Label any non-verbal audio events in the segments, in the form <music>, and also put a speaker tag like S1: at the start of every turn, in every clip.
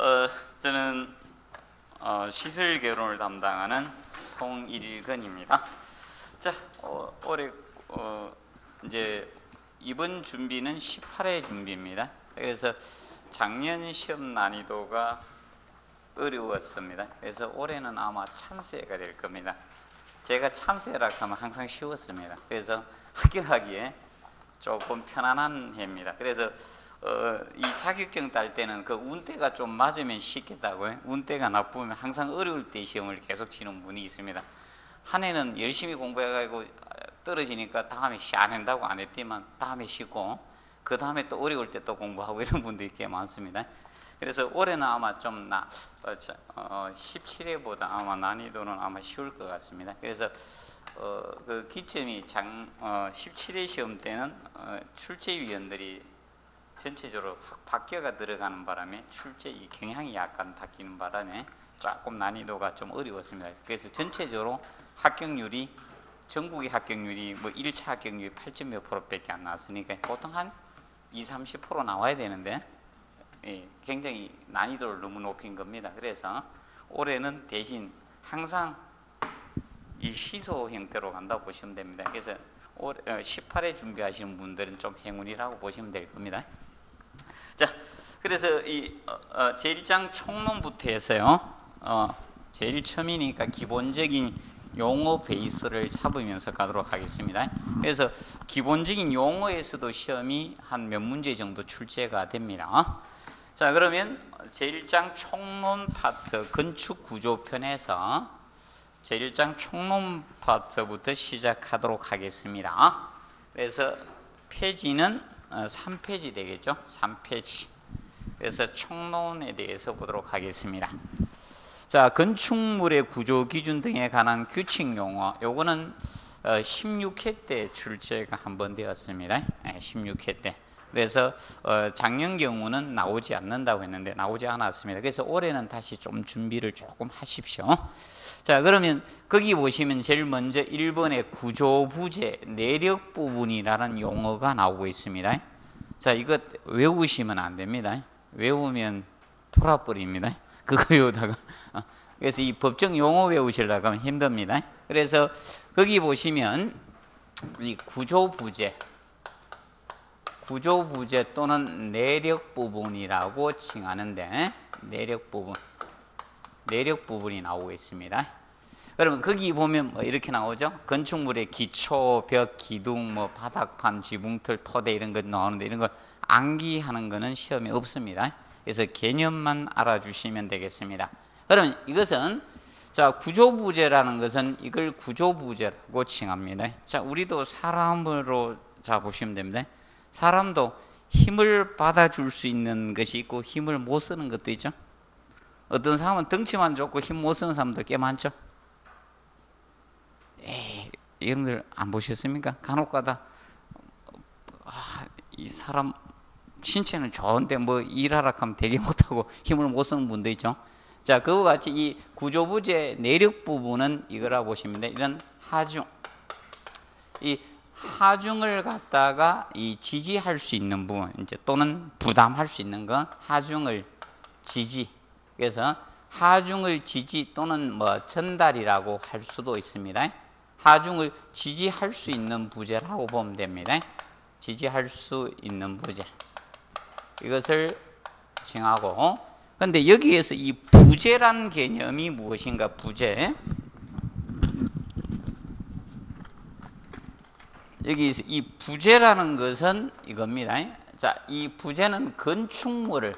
S1: 어, 저는 어, 시설 결혼을 담당하는 송일근입니다. 자, 어, 올해 어, 이제 이번 준비는 18회 준비입니다. 그래서 작년 시험 난이도가 어려웠습니다. 그래서 올해는 아마 찬스가 될 겁니다. 제가 찬스라 하면 항상 쉬웠습니다. 그래서 합격하기에 조금 편안한 해입니다. 그래서 어, 이 자격증 딸 때는 그 운대가 좀 맞으면 쉽겠다고요. 운대가 나쁘면 항상 어려울 때 시험을 계속 치는 분이 있습니다. 한 해는 열심히 공부해가지고 떨어지니까 다음에 시안 한다고 안 했지만 다음에 쉬고 그 다음에 또 어려울 때 또 공부하고 이런 분들이 꽤 많습니다. 그래서 올해는 아마 좀 나, 어, 어, 17회보다 아마 난이도는 아마 쉬울 것 같습니다. 그래서 어, 그 기점이 장, 어, 17회 시험 때는 어, 출제위원들이 전체적으로 확 바뀌어가 들어가는 바람에 출제 이 경향이 약간 바뀌는 바람에 조금 난이도가 좀 어려웠습니다. 그래서 전체적으로 합격률이 전국의 합격률이 뭐 1차 합격률이 8점 몇 프로 밖에 안 나왔으니까 보통 한 20, 30% 나와야 되는데 예, 굉장히 난이도를 너무 높인 겁니다. 그래서 올해는 대신 항상 이 시소 형태로 간다고 보시면 됩니다. 그래서 올해 18회 어, 준비하시는 분들은 좀 행운이라고 보시면 될 겁니다. 자, 그래서 이 어, 어, 제1장 총론부터 해서요. 어, 제일 처음이니까 기본적인 용어 베이스를 잡으면서 가도록 하겠습니다. 그래서 기본적인 용어에서도 시험이 한 몇 문제 정도 출제가 됩니다. 자, 그러면 제1장 총론 파트 건축 구조편에서 제1장 총론 파트부터 시작하도록 하겠습니다. 그래서 페이지는 3페이지 어, 되겠죠? 3페이지. 그래서 총론에 대해서 보도록 하겠습니다. 자, 건축물의 구조 기준 등에 관한 규칙 용어. 요거는 16회 어, 때 출제가 한 번 되었습니다. 16회 때. 그래서 어, 작년 경우는 나오지 않는다고 했는데 나오지 않았습니다. 그래서 올해는 다시 좀 준비를 조금 하십시오. 자, 그러면 거기 보시면 제일 먼저 1번에 구조부재 내력 부분이라는 용어가 나오고 있습니다. 자, 이것 외우시면 안 됩니다. 외우면 돌아버립니다. 그거 <laughs> 외우다가. 어, 그래서 이 법정 용어 외우시려고 하면 힘듭니다. 그래서 거기 보시면 이 구조부재 구조부재 또는 내력 부분이라고 칭하는데 내력 부분 내력 부분이 나오고 있습니다. 그러면 거기 보면 뭐 이렇게 나오죠. 건축물의 기초, 벽, 기둥, 뭐 바닥판, 지붕틀, 토대 이런 것 나오는데 이런 걸 암기하는 거는 시험에 없습니다. 그래서 개념만 알아주시면 되겠습니다. 그러면 이것은 자 구조부재라는 것은 이걸 구조부재라고 칭합니다. 자 우리도 사람으로 자 보시면 됩니다. 사람도 힘을 받아줄 수 있는 것이 있고 힘을 못 쓰는 것도 있죠. 어떤 사람은 덩치만 좋고 힘 못 쓰는 사람들 꽤 많죠. 에이, 여러분들 안 보셨습니까? 간혹 가다 아, 이 사람 신체는 좋은데 뭐 일하라 하면 되게 못하고 힘을 못 쓰는 분도 있죠. 자, 그와 같이 이 구조부재 내력 부분은 이거라 보시면 돼. 이런 하중. 이 하중을 갖다가 이 지지할 수 있는 부분, 이제 또는 부담할 수 있는 건 하중을 지지. 그래서 하중을 지지 또는 뭐 전달이라고 할 수도 있습니다. 하중을 지지할 수 있는 부재라고 보면 됩니다. 지지할 수 있는 부재. 이것을 칭하고 근데 여기에서 이 부재란 개념이 무엇인가 부재 여기 이 부재라는 것은 이겁니다. 자, 이 부재는 건축물을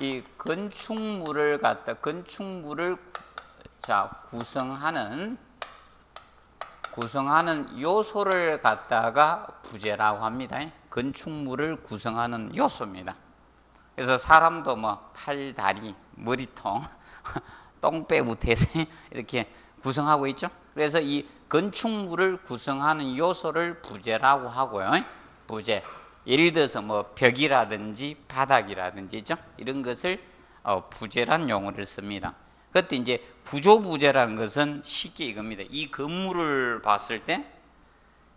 S1: 이 건축물을 갖다 건축물을 자 구성하는 구성하는 요소를 갖다가 부재라고 합니다. 건축물을 구성하는 요소입니다. 그래서 사람도 뭐 팔, 다리, 머리통, <laughs> 똥배부터 해서 이렇게 구성하고 있죠. 그래서 이 건축물을 구성하는 요소를 부재라고 하고요. 부재. 예를 들어서 뭐 벽이라든지 바닥이라든지 있죠. 이런 것을 어, 부재란 용어를 씁니다. 그때 이제 구조 부재라는 것은 쉽게 이겁니다. 이 건물을 봤을 때,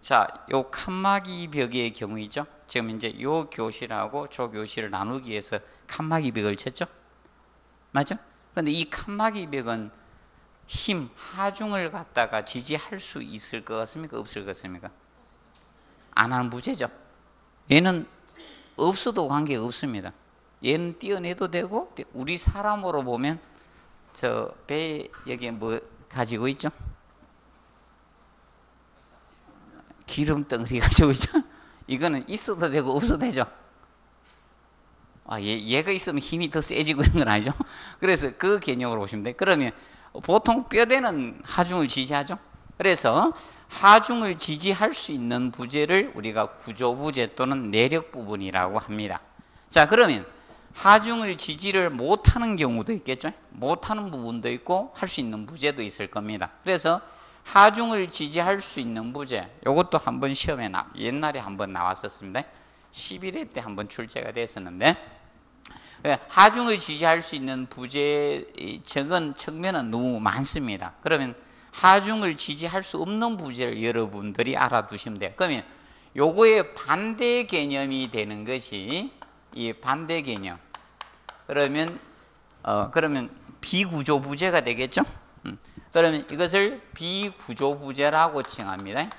S1: 자, 요 칸막이 벽의 경우이죠. 지금 이제 요 교실하고 저 교실을 나누기 위해서 칸막이 벽을 쳤죠? 맞죠? 근데 이 칸막이 벽은 힘, 하중을 갖다가 지지할 수 있을 것 같습니까? 없을 것 같습니까? 안 하는 부재죠. 얘는 없어도 관계가 없습니다. 얘는 띄어내도 되고 우리 사람으로 보면 저 배 여기에 뭐 가지고 있죠? 기름 덩어리 가지고 있죠? 이거는 있어도 되고 없어도 되죠? 아, 얘, 얘가 있으면 힘이 더 세지고 이런 건 아니죠? 그래서 그 개념으로 보시면 돼. 그러면 보통 뼈대는 하중을 지지하죠? 그래서 하중을 지지할 수 있는 부재를 우리가 구조부재 또는 내력 부분이라고 합니다. 자, 그러면 하중을 지지를 못하는 경우도 있겠죠. 못하는 부분도 있고 할 수 있는 부재도 있을 겁니다. 그래서 하중을 지지할 수 있는 부재, 이것도 한번 시험에 나, 옛날에 한번 나왔었습니다. 11회 때 한번 출제가 됐었는데 하중을 지지할 수 있는 부재 적은 측면은 너무 많습니다. 그러면 하중을 지지할 수 없는 부재를 여러분들이 알아두시면 돼요. 그러면 요거의 반대 개념이 되는 것이 이 반대 개념. 그러면 어 그러면 비구조 부재가 되겠죠? 음. 그러면 이것을 비구조 부재라고 칭합니다.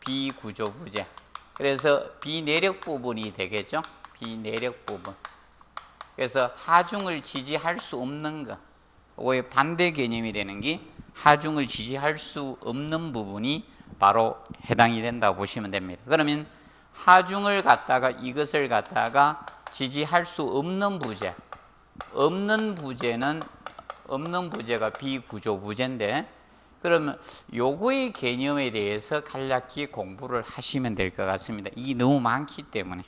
S1: 비구조 부재. 그래서 비내력 부분이 되겠죠? 비내력 부분. 그래서 하중을 지지할 수 없는 것. 그거의 반대 개념이 되는 게 하중을 지지할 수 없는 부분이 바로 해당이 된다고 보시면 됩니다. 그러면 하중을 갖다가 이것을 갖다가 지지할 수 없는 부재, 없는 부재는 없는 부재가 비구조 부재인데 그러면 요거의 개념에 대해서 간략히 공부를 하시면 될 것 같습니다. 이게 너무 많기 때문에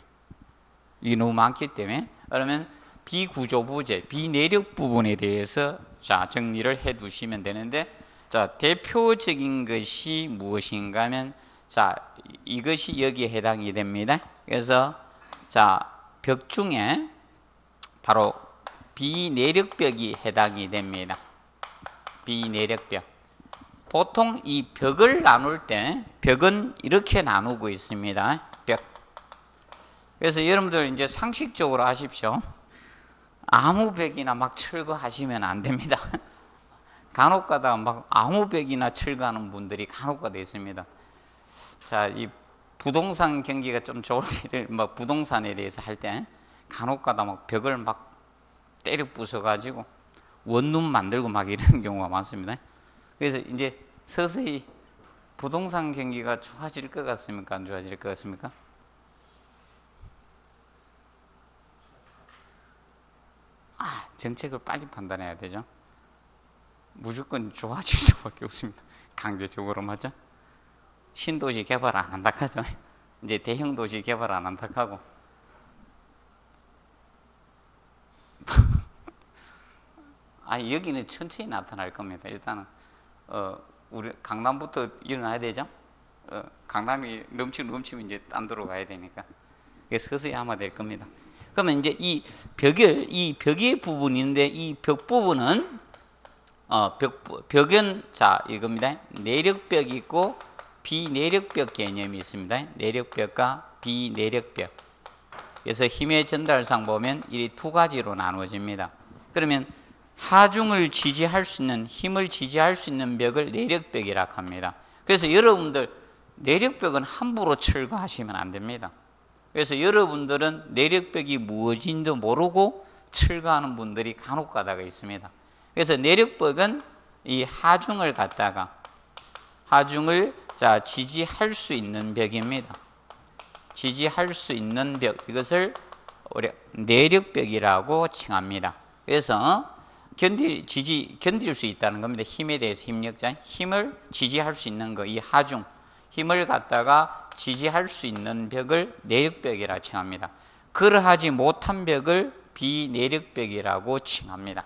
S1: 이게 너무 많기 때문에 그러면 비구조 부재, 비내력 부분에 대해서 자 정리를 해 두시면 되는데 자 대표적인 것이 무엇인가 하면 자 이것이 여기에 해당이 됩니다. 그래서 자 벽 중에 바로 비내력벽이 해당이 됩니다. 비내력벽. 보통 이 벽을 나눌 때 벽은 이렇게 나누고 있습니다. 벽. 그래서 여러분들 이제 상식적으로 하십시오. 아무 벽이나 막 철거하시면 안 됩니다. <laughs> 간혹 가다 막 아무 벽이나 철거하는 분들이 간혹 가다 있습니다. 자, 이 부동산 경기가 좀 좋을 <laughs> 때, 막 부동산에 대해서 할 때 간혹 가다 막 벽을 막 때려 부숴가지고 원룸 만들고 막 이런 <laughs> 경우가 많습니다. 그래서 이제 서서히 부동산 경기가 좋아질 것 같습니까? 안 좋아질 것 같습니까? 아, 정책을 빨리 판단해야 되죠. 무조건 좋아질 <laughs> 수밖에 없습니다. 강제적으로 맞죠? 신도시 개발 안 한다 하죠. <laughs> 이제 대형 도시 개발 안 한다 하고 <laughs> 아 여기는 천천히 나타날 겁니다. 일단은 어, 우리 강남부터 일어나야 되죠. 어, 강남이 넘치고 넘치면 이제 딴 데로 가야 되니까 서서히 아마 될 겁니다. 그러면 이제 이 벽을 이 벽의 부분인데 이 벽 부분은 어, 벽 벽은 자 이겁니다. 내력벽이 있고 비내력벽 개념이 있습니다. 내력벽과 비내력벽. 그래서 힘의 전달상 보면 이 두 가지로 나누어집니다. 그러면 하중을 지지할 수 있는 힘을 지지할 수 있는 벽을 내력벽이라 고 합니다. 그래서 여러분들 내력벽은 함부로 철거하시면 안 됩니다. 그래서 여러분들은 내력벽이 무엇인지도 모르고 철거하는 분들이 간혹 가다가 있습니다. 그래서 내력벽은 이 하중을 갖다가 하중을 자 지지할 수 있는 벽입니다. 지지할 수 있는 벽 이것을 내력벽이라고 칭합니다. 그래서 견딜 지지 견딜 수 있다는 겁니다. 힘에 대해서 힘력자 힘을 지지할 수 있는 거 이 하중 힘을 갖다가 지지할 수 있는 벽을 내력벽이라 칭합니다. 그러하지 못한 벽을 비내력벽이라고 칭합니다.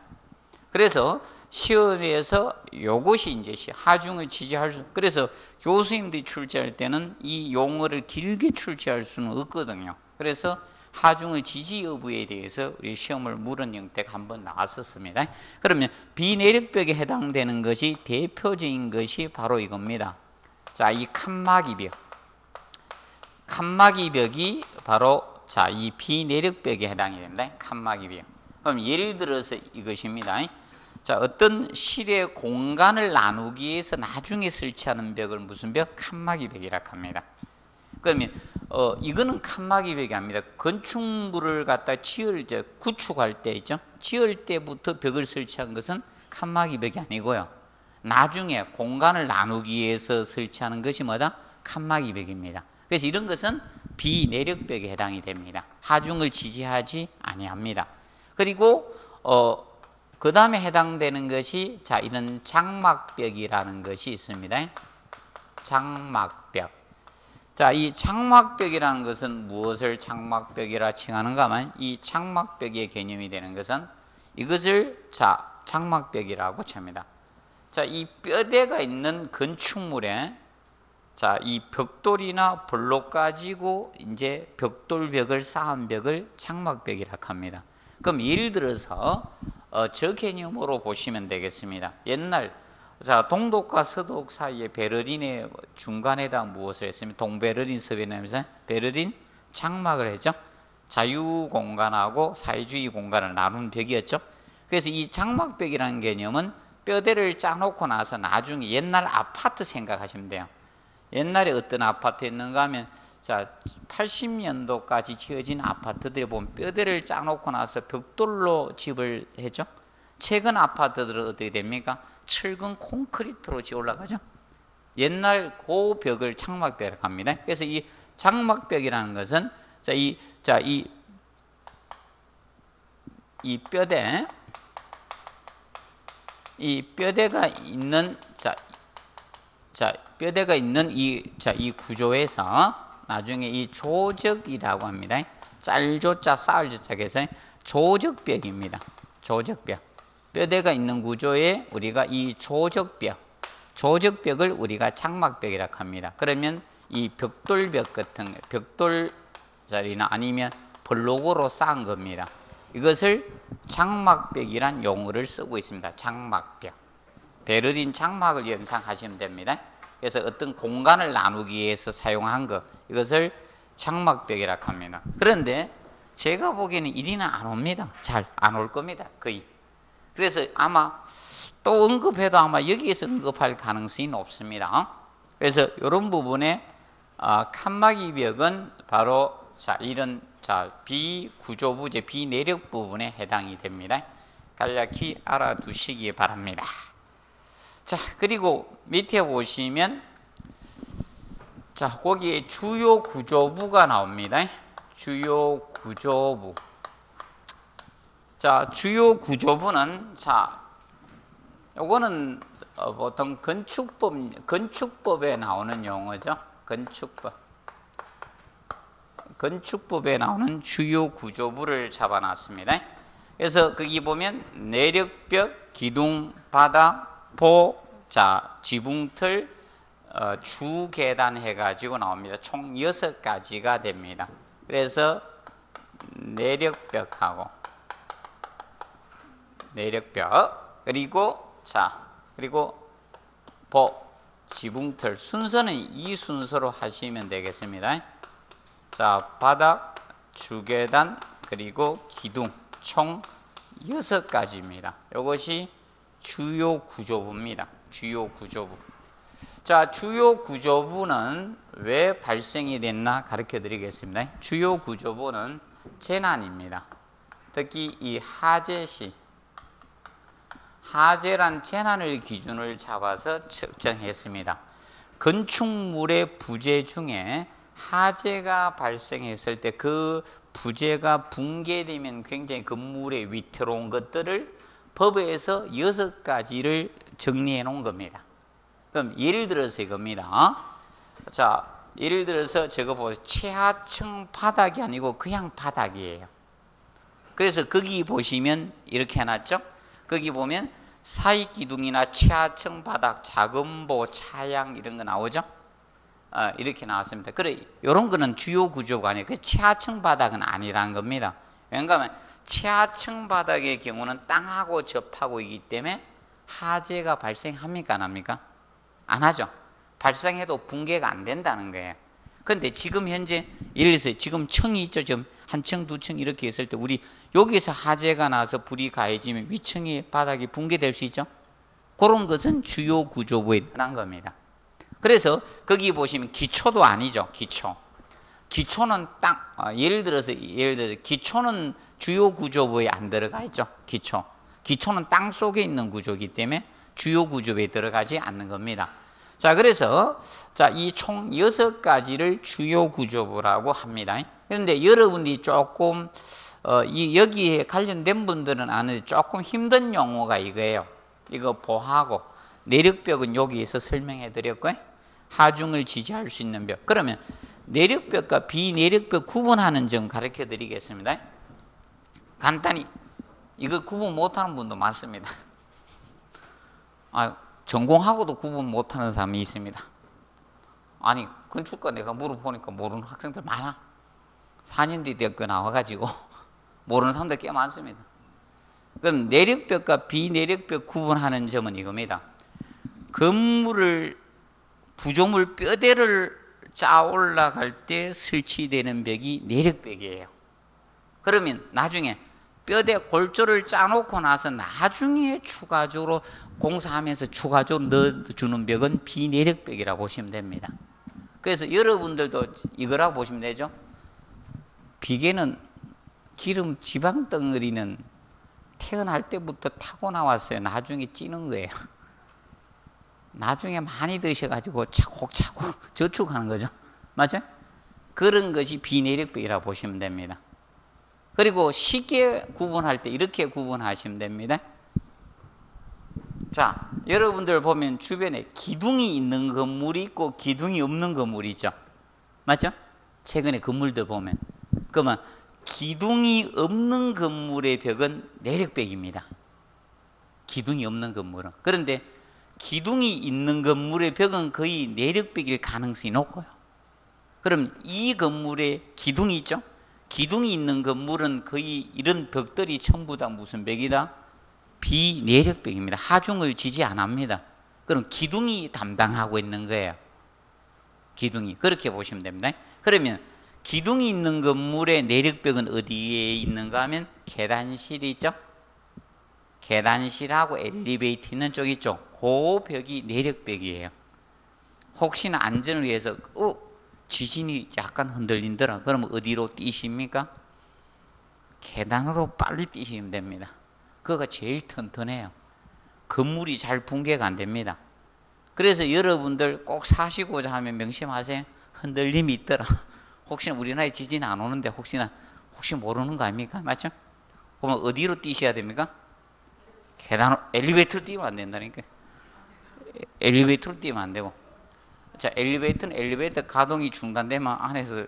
S1: 그래서 시험에서 요것이 이제 하중을 지지할 수 그래서 교수님들이 출제할 때는 이 용어를 길게 출제할 수는 없거든요. 그래서 하중의 지지 여부에 대해서 우리 시험을 물은 형태가 한번 나왔었습니다. 그러면 비내력벽에 해당되는 것이 대표적인 것이 바로 이겁니다. 자, 이 칸막 이벽. 칸막 이 벽이 바로 자, 이 비내력벽에 해당이 됩니다. 칸막 이 벽. 그럼 예를 들어서 이것입니다. 자, 어떤 실의 공간을 나누기 위해서 나중에 설치하는 벽을 무슨 벽? 칸막이 벽이라 합니다. 그러면 어 이거는 칸막이 벽이 아닙니다. 건축물을 갖다 지을 때 구축할 때 있죠. 지을 때부터 벽을 설치한 것은 칸막이 벽이 아니고요. 나중에 공간을 나누기 위해서 설치하는 것이 뭐다? 칸막이 벽입니다. 그래서 이런 것은 비내력벽에 해당이 됩니다. 하중을 지지하지 아니합니다. 그리고 어, 그 다음에 해당되는 것이 자 이런 장막벽이라는 것이 있습니다. 장막벽. 자, 이 장막벽이라는 것은 무엇을 장막벽이라 칭하는가 하면 이 장막벽의 개념이 되는 것은 이것을 자 장막벽이라고 칩니다. 자, 이 뼈대가 있는 건축물에 자, 이 벽돌이나 블록 가지고 이제 벽돌벽을 쌓은 벽을 장막벽이라 합니다. 그럼 예를 들어서 어, 저 개념으로 보시면 되겠습니다. 옛날 자 동독과 서독 사이에 베를린의 중간에다 무엇을 했으면 동베를린 섭외하면서 베를린 장막을 했죠. 자유 공간하고 사회주의 공간을 나눈 벽이었죠. 그래서 이 장막벽이라는 개념은 뼈대를 짜놓고 나서 나중에 옛날 아파트 생각하시면 돼요. 옛날에 어떤 아파트였는가 하면 자 80년도까지 지어진 아파트들이 보면 뼈대를 짜놓고 나서 벽돌로 집을 했죠. 최근 아파트들은 어떻게 됩니까? 철근 콘크리트로 지어 올라가죠. 옛날 고 벽을 장막벽이라고 합니다. 그래서 이 장막벽이라는 것은 자 이 자이이 뼈대 이 뼈대가 있는 자, 자 뼈대가 있는 이 자 이 구조에서 나중에 이 조적이라고 합니다. 짤조자 쌀조자에서 조적벽입니다. 조적벽. 뼈대가 있는 구조에 우리가 이 조적벽, 조적벽을 우리가 장막벽이라고 합니다. 그러면 이 벽돌벽 같은 벽돌 자리나 아니면 블록으로 쌓은 겁니다. 이것을 장막벽이란 용어를 쓰고 있습니다. 장막벽. 베르린 장막을 연상하시면 됩니다. 그래서 어떤 공간을 나누기 위해서 사용한 것 이것을 장막벽이라고 합니다. 그런데 제가 보기에는 일이는 안 옵니다. 잘 안 올 겁니다. 거의. 그래서 아마 또 언급해도 아마 여기에서 언급할 가능성이 높습니다. 그래서 이런 부분에 아, 칸막이 벽은 바로 자 이런 자 비구조부재 비내력 부분에 해당이 됩니다. 간략히 알아두시기 바랍니다. 자 그리고 밑에 보시면 자 거기에 주요 구조부가 나옵니다. 주요 구조부 자, 주요 구조부는 자, 요거는 어, 보통 건축법 건축법에 나오는 용어죠. 건축법. 건축법에 나오는 주요 구조부를 잡아놨습니다. 그래서 거기 보면 내력벽, 기둥, 바닥, 포, 자, 지붕틀, 어, 주계단 해가지고 나옵니다. 총 6가지가 됩니다. 그래서 내력벽하고 내력벽 그리고 자 그리고 법 지붕틀 순서는 이 순서로 하시면 되겠습니다. 자 바닥 주계단 그리고 기둥 총 여섯 가지입니다. 이것이 주요 구조부입니다. 주요 구조부. 자, 주요 구조부는 왜 발생이 됐나 가르쳐 드리겠습니다. 주요 구조부는 재난입니다. 특히 이 하재 시 하재란 재난을 기준을 잡아서 측정했습니다. 건축물의 부재 중에 하재가 발생했을 때 그 부재가 붕괴되면 굉장히 건물에 위태로운 것들을 법에서 여섯 가지를 정리해 놓은 겁니다. 그럼 예를 들어서 이겁니다. 자, 예를 들어서 저거 보세요. 최하층 바닥이 아니고 그냥 바닥이에요. 그래서 거기 보시면 이렇게 해놨죠? 거기 보면 사익 기둥이나 최하층 바닥, 자금보, 차양 이런 거 나오죠? 어, 이렇게 나왔습니다. 그래, 이런 거는 주요 구조가 아니에요. 그 최하층 바닥은 아니라는 겁니다. 왜냐하면 최하층 바닥의 경우는 땅하고 접하고 있기 때문에 하재가 발생합니까? 안 합니까? 안 하죠. 발생해도 붕괴가 안 된다는 거예요. 근데 지금 현재 예를 들어서 지금 층이 있죠. 지금 한 층, 두 층 이렇게 있을 때 우리 여기서 화재가 나서 불이 가해지면 위층의 바닥이 붕괴될 수 있죠. 그런 것은 주요 구조부에 흔한 겁니다. 그래서 거기 보시면 기초도 아니죠. 기초. 기초는 땅, 아, 예를 들어서, 예를 들어서 기초는 주요 구조부에 안 들어가 있죠. 기초. 기초는 땅 속에 있는 구조이기 때문에 주요 구조부에 들어가지 않는 겁니다. 자, 그래서, 자, 이 총 여섯 가지를 주요 구조부라고 합니다. 그런데 여러분이 조금, 어, 이, 여기에 관련된 분들은 아는데 조금 힘든 용어가 이거예요. 이거 보하고, 내력벽은 여기에서 설명해 드렸고요. 하중을 지지할 수 있는 벽. 그러면 내력벽과 비내력벽 구분하는 점 가르쳐 드리겠습니다. 간단히 이거 구분 못하는 분도 많습니다. 아, 전공하고도 구분 못하는 사람이 있습니다. 아니 건축과 내가 물어보니까 모르는 학생들 많아. 4년 뒤 대학교 나와가지고 <laughs> 모르는 사람들 꽤 많습니다. 그럼 내력벽과 비내력벽 구분하는 점은 이겁니다. 건물을 부조물 뼈대를 쌓아 올라갈 때 설치되는 벽이 내력벽이에요. 그러면 나중에 뼈대 골조를 짜놓고 나서 나중에 추가적으로 공사하면서 추가적으로 넣어주는 벽은 비내력벽이라고 보시면 됩니다. 그래서 여러분들도 이거라고 보시면 되죠. 비계는 기름 지방 덩어리는 태어날 때부터 타고 나왔어요. 나중에 찌는 거예요. 나중에 많이 드셔가지고 차곡차곡 <laughs> 저축하는 거죠. 맞죠? 그런 것이 비내력벽이라고 보시면 됩니다. 그리고 쉽게 구분할 때 이렇게 구분하시면 됩니다. 자, 여러분들 보면 주변에 기둥이 있는 건물이 있고 기둥이 없는 건물이 있죠. 맞죠? 최근에 건물들 보면. 그러면 기둥이 없는 건물의 벽은 내력벽입니다. 기둥이 없는 건물은. 그런데 기둥이 있는 건물의 벽은 거의 내력벽일 가능성이 높고요. 그럼 이 건물에 기둥이 있죠? 기둥이 있는 건물은 거의 이런 벽들이 전부 다 무슨 벽이다? 비내력벽입니다. 하중을 지지 안 합니다. 그럼 기둥이 담당하고 있는 거예요. 기둥이. 그렇게 보시면 됩니다. 그러면 기둥이 있는 건물의 내력벽은 어디에 있는가 하면 계단실이 있죠? 계단실하고 엘리베이터 있는 쪽 있죠? 그 벽이 내력벽이에요. 혹시나 안전을 위해서 어, 지진이 약간 흔들린더라. 그러면 어디로 뛰십니까? 계단으로 빨리 뛰시면 됩니다. 그거가 제일 튼튼해요. 건물이 잘 붕괴가 안 됩니다. 그래서 여러분들 꼭 사시고자 하면 명심하세요. 흔들림이 있더라. <laughs> 혹시나 우리나라에 지진 안 오는데 혹시나 혹시 모르는 거 아닙니까? 맞죠? 그러면 어디로 뛰셔야 됩니까? 계단 엘리베이터로 뛰면 안 된다니까. 엘리베이터로 뛰면 안 되고. 자, 엘리베이터는 엘리베이터 가동이 중단되면 안에서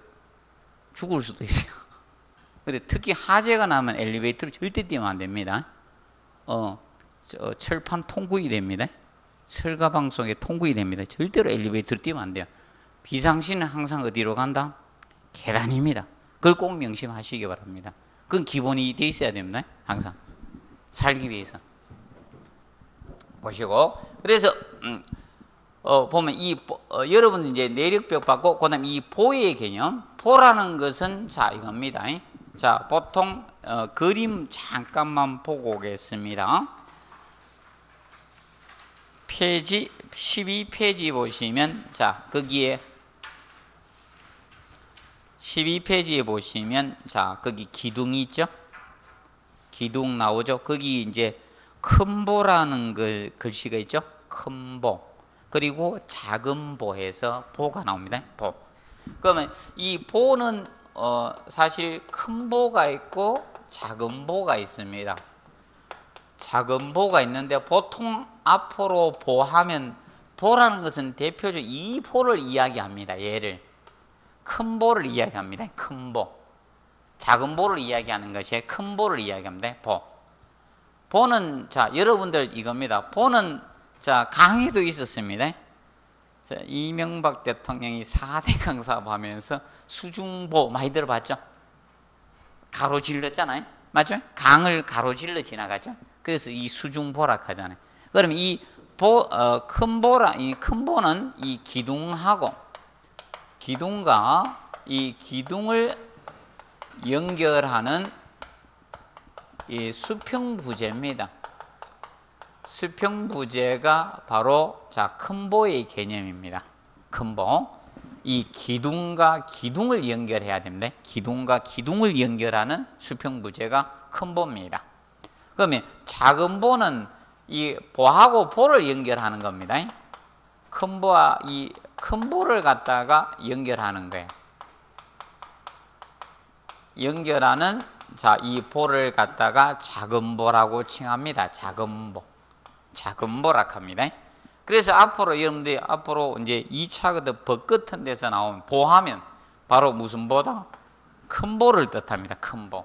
S1: 죽을 수도 있어요. <laughs> 근데 특히 화재가 나면 엘리베이터를 절대 뛰면 안 됩니다. 어, 철판 통구이 됩니다. 철가 방송에 통구이 됩니다. 절대로 엘리베이터를 뛰면 안 돼요. 비상시는 항상 어디로 간다? 계단입니다. 그걸 꼭 명심하시기 바랍니다. 그건 기본이 돼 있어야 됩니다. 항상 살기 위해서 보시고 그래서 음, 어, 보면 이 어, 여러분 이제 내력벽 받고 그다음 이 보의 개념 보라는 것은 자 이겁니다. 자 보통 어, 그림 잠깐만 보고 오겠습니다. 페이지 12페이지 보시면 자 거기에 12페이지에 보시면 자 거기 기둥이 있죠? 기둥 나오죠? 거기 이제 큰 보라는 글, 글씨가 있죠? 큰 보. 그리고 작은 보에서 보가 나옵니다. 보. 그러면 이 보는 어, 사실 큰 보가 있고 작은 보가 있습니다. 작은 보가 있는데 보통 앞으로 보하면 보라는 것은 대표적 이 보를 이야기합니다. 얘를 큰 보를 이야기합니다. 큰 보. 작은 보를 이야기하는 것이 큰 보를 이야기합니다. 보. 보는 자 여러분들 이겁니다. 보는 자 강의도 있었습니다. 자, 이명박 대통령이 4대 강사업 하면서 수중보 많이 들어봤죠? 가로질렀잖아요. 맞죠? 강을 가로질러 지나가죠. 그래서 이 수중보락 하잖아요. 그럼 이 보, 어, 큰 보라, 이큰 보는 이 기둥하고 기둥과 이 기둥을 연결하는 이 수평부재입니다. 수평부재가 바로 자 큰보의 개념입니다. 큰보. 이 기둥과 기둥을 연결해야 됩니다. 기둥과 기둥을 연결하는 수평부재가 큰보입니다. 그러면 작은 보는 이 보하고 보를 연결하는 겁니다. 큰 보와 이 큰 보를 갖다가 연결하는 거예요. 연결하는 자, 이 보를 갖다가 작은 보라고 칭합니다. 작은 보. 작은 보라 합니다. 그래서 앞으로 여러분들이 앞으로 이제 2차 그버 끝은 데서 나온 보하면 바로 무슨 보다? 큰 보를 뜻합니다. 큰 보.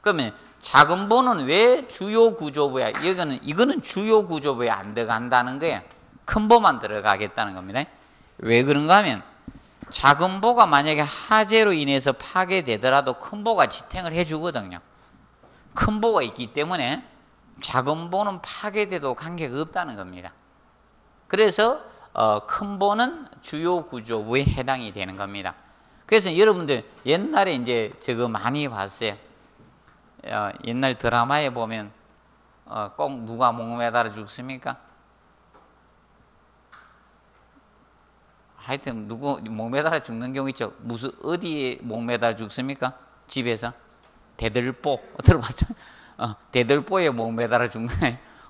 S1: 그러면 작은 보는 왜 주요 구조부야? 이거는 이거는 주요 구조부에 안 들어간다는 거예요. 큰 보만 들어가겠다는 겁니다. 왜 그런가 하면 작은 보가 만약에 하재로 인해서 파괴되더라도 큰 보가 지탱을 해주거든요. 큰 보가 있기 때문에 작은 보는 파괴돼도 관계가 없다는 겁니다. 그래서 어, 큰 보는 주요 구조부에 해당이 되는 겁니다. 그래서 여러분들 옛날에 이제 저거 많이 봤어요. 어, 옛날 드라마에 보면 어, 꼭 누가 목 매달아 죽습니까? 하여튼 누구 목 매달아 죽는 경우 있죠. 무슨 어디에 목 매달아 죽습니까? 집에서 대들보 <laughs> 들어봤죠? 어, 대들보에 목 매달아 죽는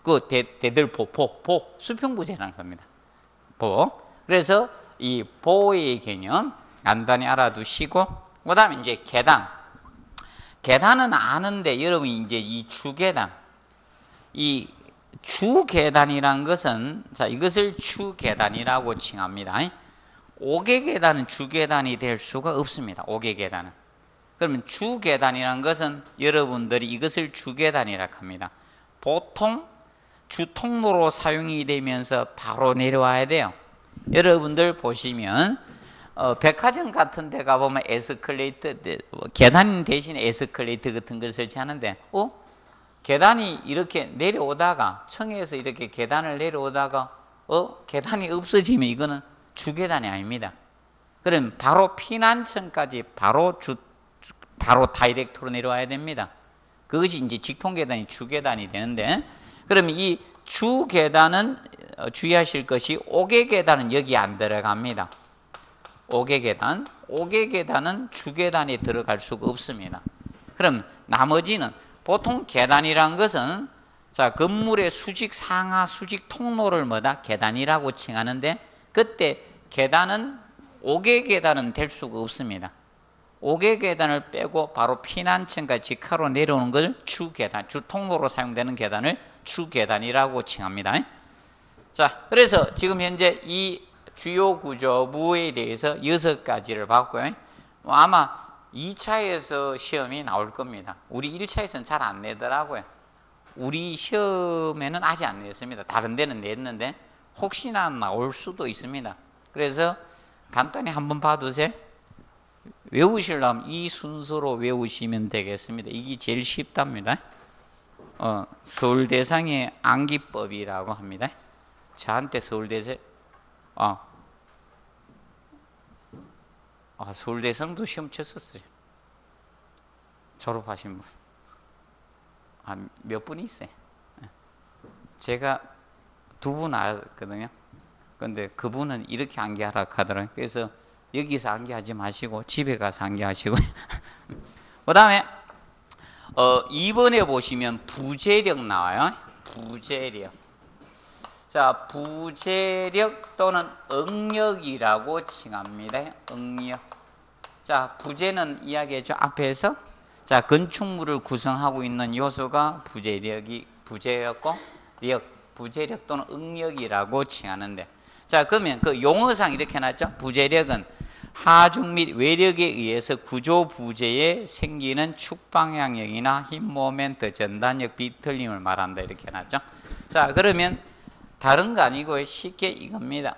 S1: 그 대, 대들보 보, 보 수평부재라는 겁니다. 보. 그래서 이 보의 개념 간단히 알아두시고 그다음에 이제 계단. 계단은 아는데 여러분이 이제 이 주계단 이 주계단이란 것은 자 이것을 주계단이라고 칭합니다. 옥외계단은 주계단이 될 수가 없습니다. 옥외계단은. 그러면 주계단이란 것은 여러분들이 이것을 주계단이라 합니다. 보통 주통로로 사용이 되면서 바로 내려와야 돼요. 여러분들 보시면 어, 백화점 같은 데 가보면 에스컬레이터 뭐 계단 대신 에스컬레이터 같은 걸 설치하는데 어? 계단이 이렇게 내려오다가 청에서 이렇게 계단을 내려오다가 어? 계단이 없어지면 이거는 주계단이 아닙니다. 그럼 바로 피난층까지 바로 주, 바로 다이렉트로 내려와야 됩니다. 그것이 이제 직통계단이 주계단이 되는데, 그러면 이 주계단은 어, 주의하실 것이 옥외계단은 여기 안 들어갑니다. 옥외계단, 옥외계단은 주계단에 들어갈 수가 없습니다. 그럼 나머지는 보통 계단이란 것은 자 건물의 수직 상하 수직 통로를 뭐다 계단이라고 칭하는데 그때 계단은 5개 계단은 될 수가 없습니다. 5개 계단을 빼고 바로 피난층과 직하로 내려오는 걸 주계단, 주통로로 사용되는 계단을 주계단이라고 칭합니다. 자, 그래서 지금 현재 이 주요 구조부에 대해서 여섯 가지를 봤고요. 뭐 아마 2차에서 시험이 나올 겁니다. 우리 1차에서는 잘 안 내더라고요. 우리 시험에는 아직 안 냈습니다. 다른 데는 냈는데 혹시나 나올 수도 있습니다. 그래서 간단히 한번 봐두세요. 외우시려면 이 순서로 외우시면 되겠습니다. 이게 제일 쉽답니다. 어, 서울대상의 암기법이라고 합니다. 저한테 서울대세, 어, 아, 서울대성도 시험 쳤었어요. 졸업하신 분. 아, 몇분 있어요. 예. 제가 두 분 알거든요. 근데 그분은 이렇게 암기하라 하더라고요. 그래서 여기서 암기하지 마시고 집에 가서 암기하시고. <laughs> 그 다음에 어, 2번에 보시면 부재력 나와요. 부재력. 자, 부재력 또는 응력이라고 칭합니다. 응력. 자, 부재는 이야기했죠. 앞에서. 자, 건축물을 구성하고 있는 요소가 부재력이, 부재였고, 력, 부재력 또는 응력이라고 칭하는데. 자, 그러면 그 용어상 이렇게 해놨죠. 부재력은 하중 및 외력에 의해서 구조 부재에 생기는 축방향력이나 힘 모멘트, 전단력, 비틀림을 말한다. 이렇게 해놨죠. 자, 그러면 다른 거 아니고 쉽게 이겁니다.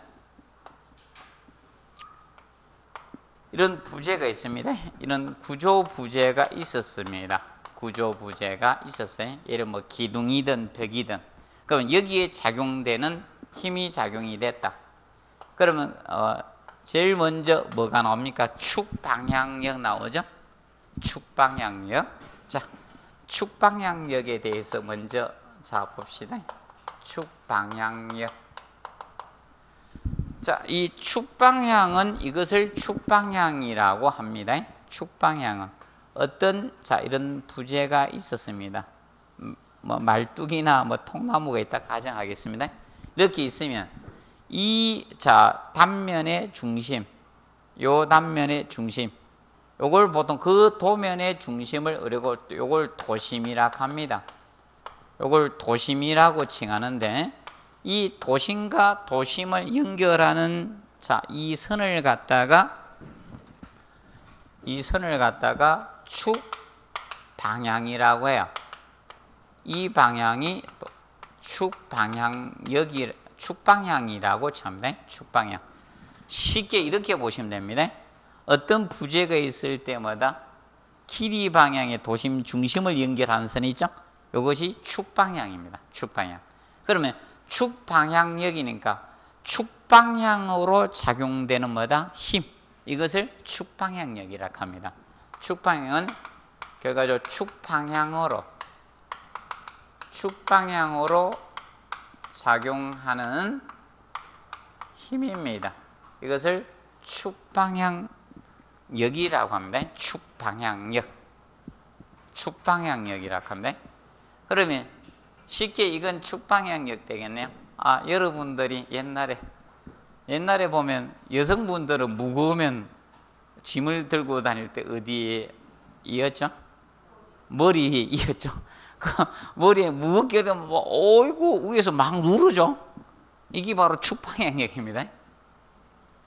S1: 이런 부재가 있습니다. 이런 구조 부재가 있었습니다. 구조 부재가 있었어요. 예를 뭐 기둥이든 벽이든. 그러면 여기에 작용되는 힘이 작용이 됐다. 그러면 어, 제일 먼저 뭐가 나옵니까? 축방향력 나오죠? 축방향력. 자, 축방향력에 대해서 먼저 자 봅시다. 축방향력. 자, 이 축방향은 이것을 축방향이라고 합니다. 축방향은 어떤 자 이런 부재가 있었습니다. 음, 뭐 말뚝이나 뭐 통나무가 있다 가정하겠습니다. 이렇게 있으면 이 자 단면의 중심, 요 단면의 중심, 요걸 보통 그 도면의 중심을 그리고 요걸 도심이라 합니다. 요걸 도심이라고 칭하는데 이 도심과 도심을 연결하는 자, 이 선을 갖다가 이 선을 갖다가 축 방향이라고 해요. 이 방향이 축 방향역이 축 방향이라고 첨네. 축 방향. 쉽게 이렇게 보시면 됩니다. 어떤 부재가 있을 때마다 길이 방향의 도심 중심을 연결하는 선이 있죠. 이것이 축 방향입니다. 축 방향. 그러면 축 방향력이니까 축 방향으로 작용되는 뭐다? 힘. 이것을 축 방향력이라 합니다. 축 방향은 결과적으로 축 방향으로 축 방향으로 작용하는 힘입니다. 이것을 축 방향력이라고 합니다. 축 방향력. 축 방향력이라고 합니다. 그러면 쉽게 이건 축방향력 되겠네요. 아, 여러분들이 옛날에 옛날에 보면 여성분들은 무거우면 짐을 들고 다닐 때 어디에 이었죠? 머리에 이었죠. 그 <laughs> 머리에 무겁게 되면 뭐 어이구 위에서 막 누르죠. 이게 바로 축방향력입니다.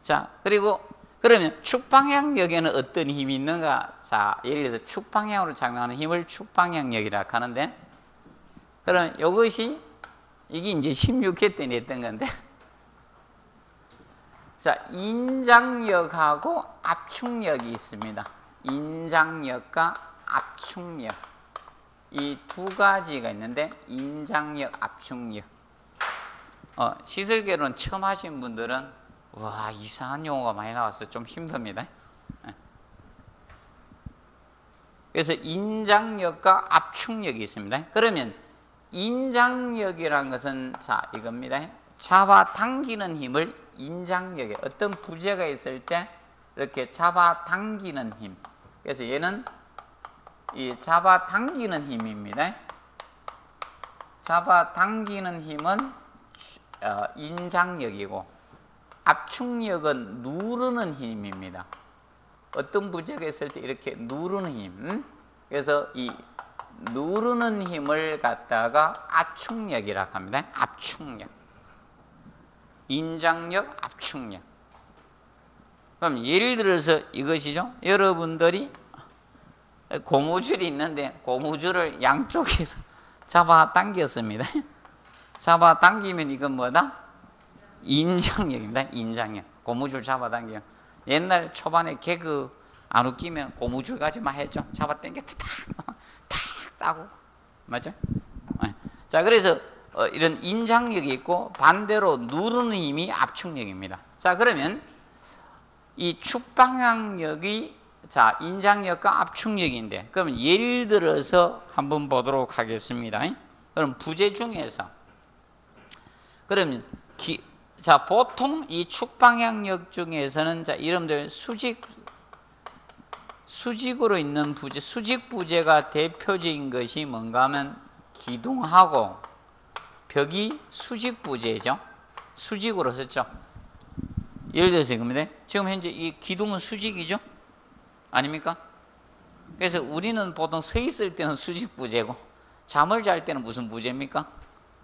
S1: 자, 그리고 그러면 축방향력에는 어떤 힘이 있는가? 자, 예를 들어서 축방향으로 작용하는 힘을 축방향력이라 하는데 그럼 이것이 이게 이제 16회 때 냈던 건데 <laughs> 자 인장력하고 압축력이 있습니다. 인장력과 압축력 이 두 가지가 있는데 인장력, 압축력 어, 시설계론 처음 하신 분들은 와 이상한 용어가 많이 나와서 좀 힘듭니다. 예. 그래서 인장력과 압축력이 있습니다. 그러면 인장력이라는 것은 자 이겁니다. 잡아 당기는 힘을 인장력에 어떤 부재가 있을 때 이렇게 잡아 당기는 힘. 그래서 얘는 이 잡아 당기는 힘입니다. 잡아 당기는 힘은 어, 인장력이고 압축력은 누르는 힘입니다. 어떤 부재가 있을 때 이렇게 누르는 힘. 그래서 이 누르는 힘을 갖다가 압축력이라고 합니다. 압축력. 인장력, 압축력. 그럼 예를 들어서 이것이죠. 여러분들이 고무줄이 있는데 고무줄을 양쪽에서 <laughs> 잡아 당겼습니다. <laughs> 잡아 당기면 이건 뭐다? 인장력입니다. 인장력. 고무줄 잡아 당겨. 옛날 초반에 개그 안 웃기면 고무줄 가지만 했죠. 잡아 당겨 탁, <laughs> 탁 따고. 맞죠? 네. 자, 그래서 어, 이런 인장력이 있고 반대로 누르는 힘이 압축력입니다. 자, 그러면 이 축방향력이 자, 인장력과 압축력인데 그러면 예를 들어서 한번 보도록 하겠습니다. 그럼 부재 중에서 그러면 기, 자, 보통 이 축방향력 중에서는 자, 이름들 수직 수직으로 있는 부재, 수직 부재가 대표적인 것이 뭔가 하면 기둥하고 벽이 수직 부재죠. 수직으로 썼죠. 예를 들어서 이겁니다. 지금 현재 이 기둥은 수직이죠. 아닙니까? 그래서 우리는 보통 서 있을 때는 수직 부재고 잠을 잘 때는 무슨 부재입니까?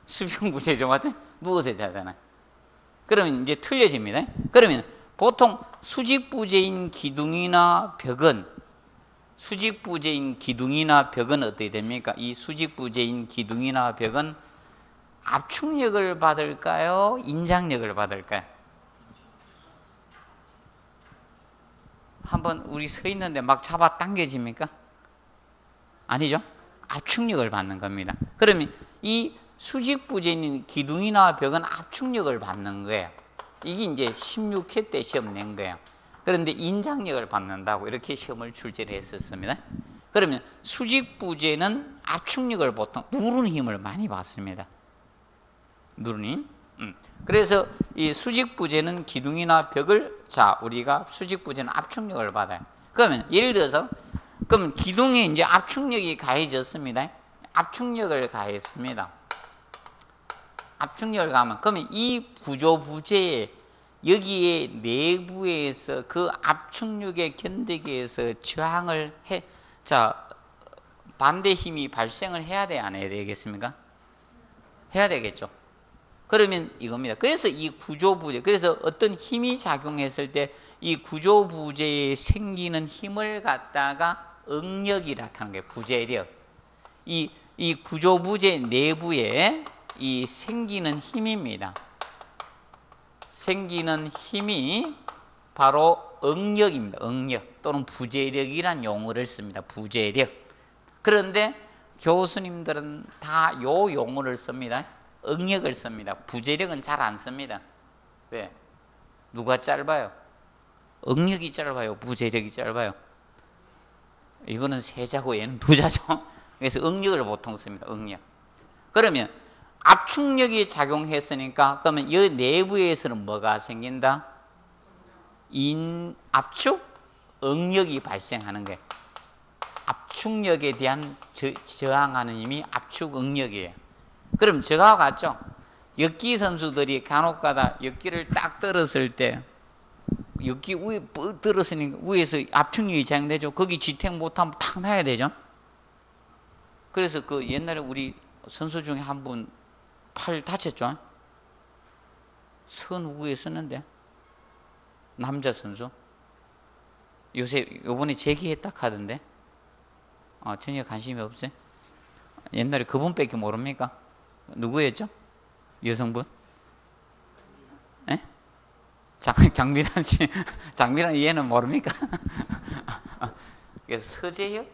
S1: 수평 부재죠. 맞죠? 누워서 자잖아요. 그러면 이제 틀려집니다. 그러면 보통 수직부재인 기둥이나 벽은 수직부재인 기둥이나 벽은 어떻게 됩니까? 이 수직부재인 기둥이나 벽은 압축력을 받을까요? 인장력을 받을까요? 한번 우리 서 있는데 막 잡아 당겨집니까? 아니죠? 압축력을 받는 겁니다. 그러면 이 수직부재인 기둥이나 벽은 압축력을 받는 거예요. 이게 이제 16회 때 시험 낸 거예요. 그런데 인장력을 받는다고 이렇게 시험을 출제를 했었습니다. 그러면 수직부재는 압축력을 보통 누르는 힘을 많이 받습니다. 누르는 힘. 음. 그래서 이 수직부재는 기둥이나 벽을 자 우리가 수직부재는 압축력을 받아요. 그러면 예를 들어서 그럼 기둥에 이제 압축력이 가해졌습니다. 압축력을 가했습니다. 압축력을 가하면 그러면 이 구조 부재에 여기에 내부에서 그 압축력에 견디기 위해서 저항을 해, 자, 반대 힘이 발생을 해야 돼, 안 해야 되겠습니까? 해야 되겠죠. 그러면 이겁니다. 그래서 이 구조부재, 그래서 어떤 힘이 작용했을 때 이 구조부재에 생기는 힘을 갖다가 응력이라 하는 게 부재력. 이, 이 구조부재 내부에 이 생기는 힘입니다. 생기는 힘이 바로 응력입니다. 응력 또는 부재력이란 용어를 씁니다. 부재력. 그런데 교수님들은 다 요 용어를 씁니다. 응력을 씁니다. 부재력은 잘 안 씁니다. 왜? 누가 짧아요? 응력이 짧아요. 부재력이 짧아요. 이거는 세자고 얘는 두자죠. <laughs> 그래서 응력을 보통 씁니다. 응력. 그러면 압축력이 작용했으니까 그러면 이 내부에서는 뭐가 생긴다? 인 압축 응력이 발생하는 거예요. 압축력에 대한 저, 저항하는 힘이 압축 응력이에요. 그럼 저가 같죠? 역기 선수들이 간혹가다 역기를 딱 들었을 때 역기 위에 뻗 들었으니까 위에서 압축력이 작용되죠. 거기 지탱 못하면 탁 나야 되죠. 그래서 그 옛날에 우리 선수 중에 한 분 팔 다쳤죠. 선 위에 썼는데 남자 선수 요새 요번에 재기했다 하던데 어, 전혀 관심이 없어요. 옛날에 그분밖에 모릅니까? 누구였죠? 여성분? 에? 장, 장미란 씨, <laughs> 장미란 얘는 모릅니까? <laughs> 그래서 서재혁?